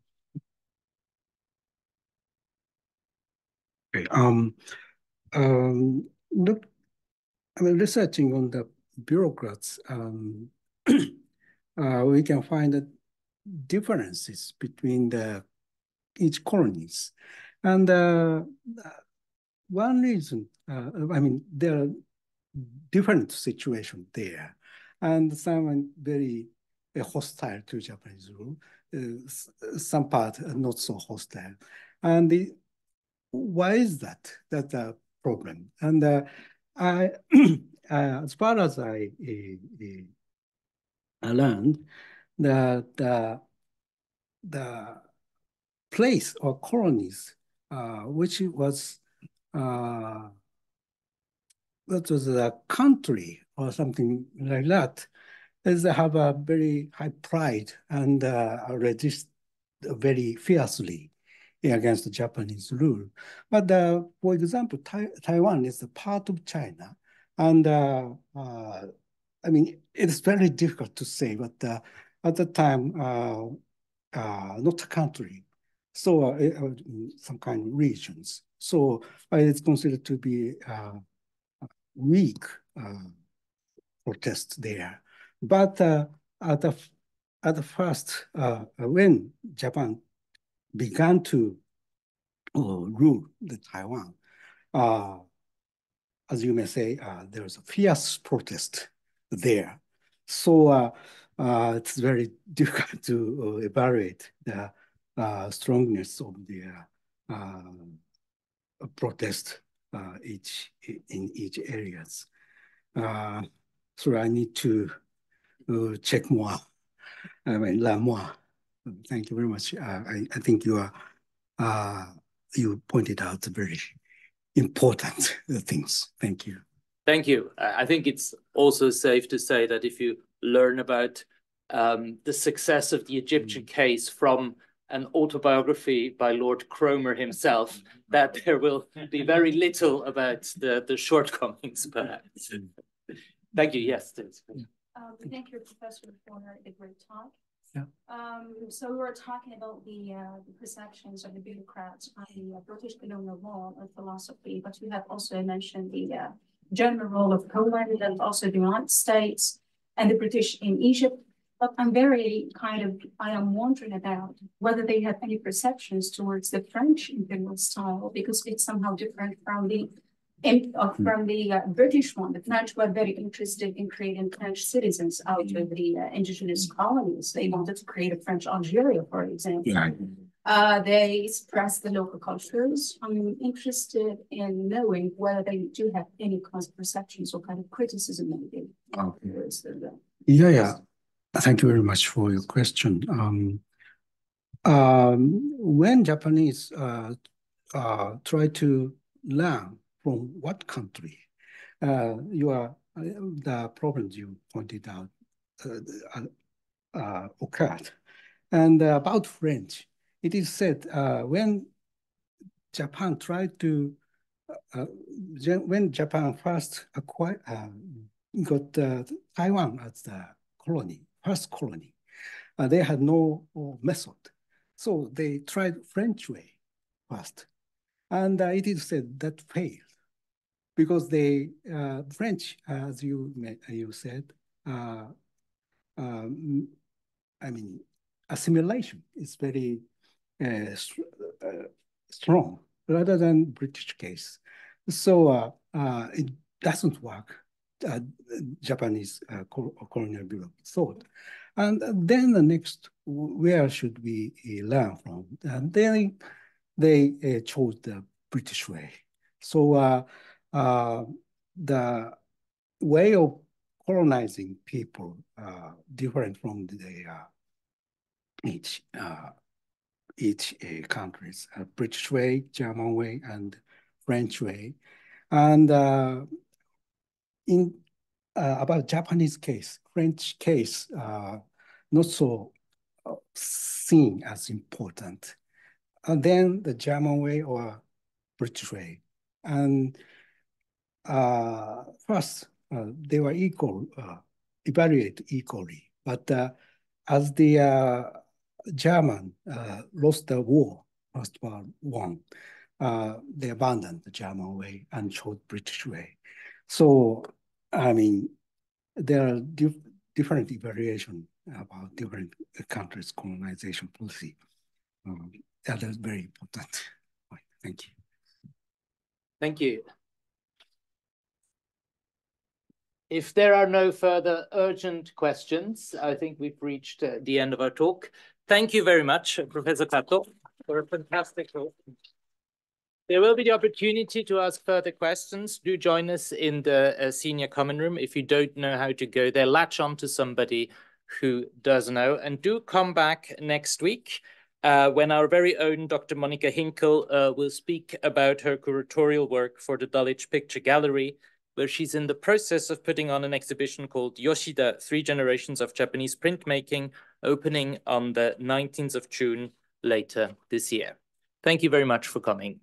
Okay, um, um, look, I mean, researching on the bureaucrats, um, uh, we can find the differences between the each colonies. And uh, one reason, uh, I mean, there are different situations there. And some are very uh, hostile to Japanese rule, uh, some part not so hostile. And the, why is that? That's a problem. And uh, I, uh, as far as I, uh, uh, I learned, that the, the place or colonies, which was, that was a country or something like that, is have a very high pride and uh, resist very fiercely against the Japanese rule. But uh, for example, Tai Taiwan is a part of China, and uh, uh, I mean it's very difficult to say, but uh, at the time, uh, uh, not a country, so some kind of regions. So it's considered to be weak protest there. But at the at the first, when Japan began to uh, rule the Taiwan, uh, as you may say, uh, there was a fierce protest there. So uh, uh, it's very difficult to uh, evaluate the strongness of the protest each in each areas. So I need to check more, I mean, learn more. Thank you very much. Uh, I, I think you are, uh, you pointed out very important things. Thank you. Thank you. I I think it's also safe to say that if you learn about um, the success of the Egyptian case from an autobiography by Lord Cromer himself, that there will be very little about the, the shortcomings, perhaps. Thank you. Yes, please. Um, thank you, Professor, for a great talk. Yeah. Um, so we were talking about the, uh, the perceptions of the bureaucrats on the uh, British colonial law and philosophy, but you have also mentioned the, uh, general role of Poland and also the United States and the British in Egypt. But I'm very kind of, I am wondering about whether they have any perceptions towards the French imperial style, because it's somehow different from the in, uh, from the uh, British one, the French were very interested in creating French citizens out of the uh, indigenous colonies. They wanted to create a French Algeria, for example. Right. Uh, they express the local cultures. I'm interested in knowing whether they do have any kinds of perceptions or kind of criticism maybe. Okay. Yeah, yeah. Thank you very much for your question. Um, um, when Japanese uh, uh, try to learn from what country, uh, you are uh, the problems you pointed out uh, uh, occurred. And about French, it is said when Japan tried to, when Japan first acquired, got Taiwan as the colony, first colony, they had no method. So they tried French way first. And uh, it is said that failed because they uh, French, as you you said, uh, um, I mean, assimilation is very uh, uh, strong rather than British case. So uh, it doesn't work. Japanese colonial bureau thought. And then the next, where should we learn from? And then they uh, chose the British way. So uh, the way of colonizing people uh, different from the uh, each uh, each uh, countries, uh, British way, German way, and French way, and uh, in uh, about Japanese case, French case, uh, not so seen as important and then the German way or British way. And uh, first, uh, they were equal, uh, evaluated equally. But uh, as the uh, German uh, lost the war, First World One, they abandoned the German way and chose British way. So, I mean, there are dif different evaluation about different countries' colonization policy. Um, that is very important. Thank you. Thank you. If there are no further urgent questions, I think we've reached uh, the end of our talk. Thank you very much, Professor Kato, for a fantastic talk. There will be the opportunity to ask further questions. Do join us in the uh, senior common room. If you don't know how to go there, latch on to somebody who does know. And do come back next week uh, when our very own Dr. Monika Hinkel uh, will speak about her curatorial work for the Dulwich Picture Gallery, where she's in the process of putting on an exhibition called Yoshida, Three Generations of Japanese Printmaking, opening on the 19th of June later this year. Thank you very much for coming.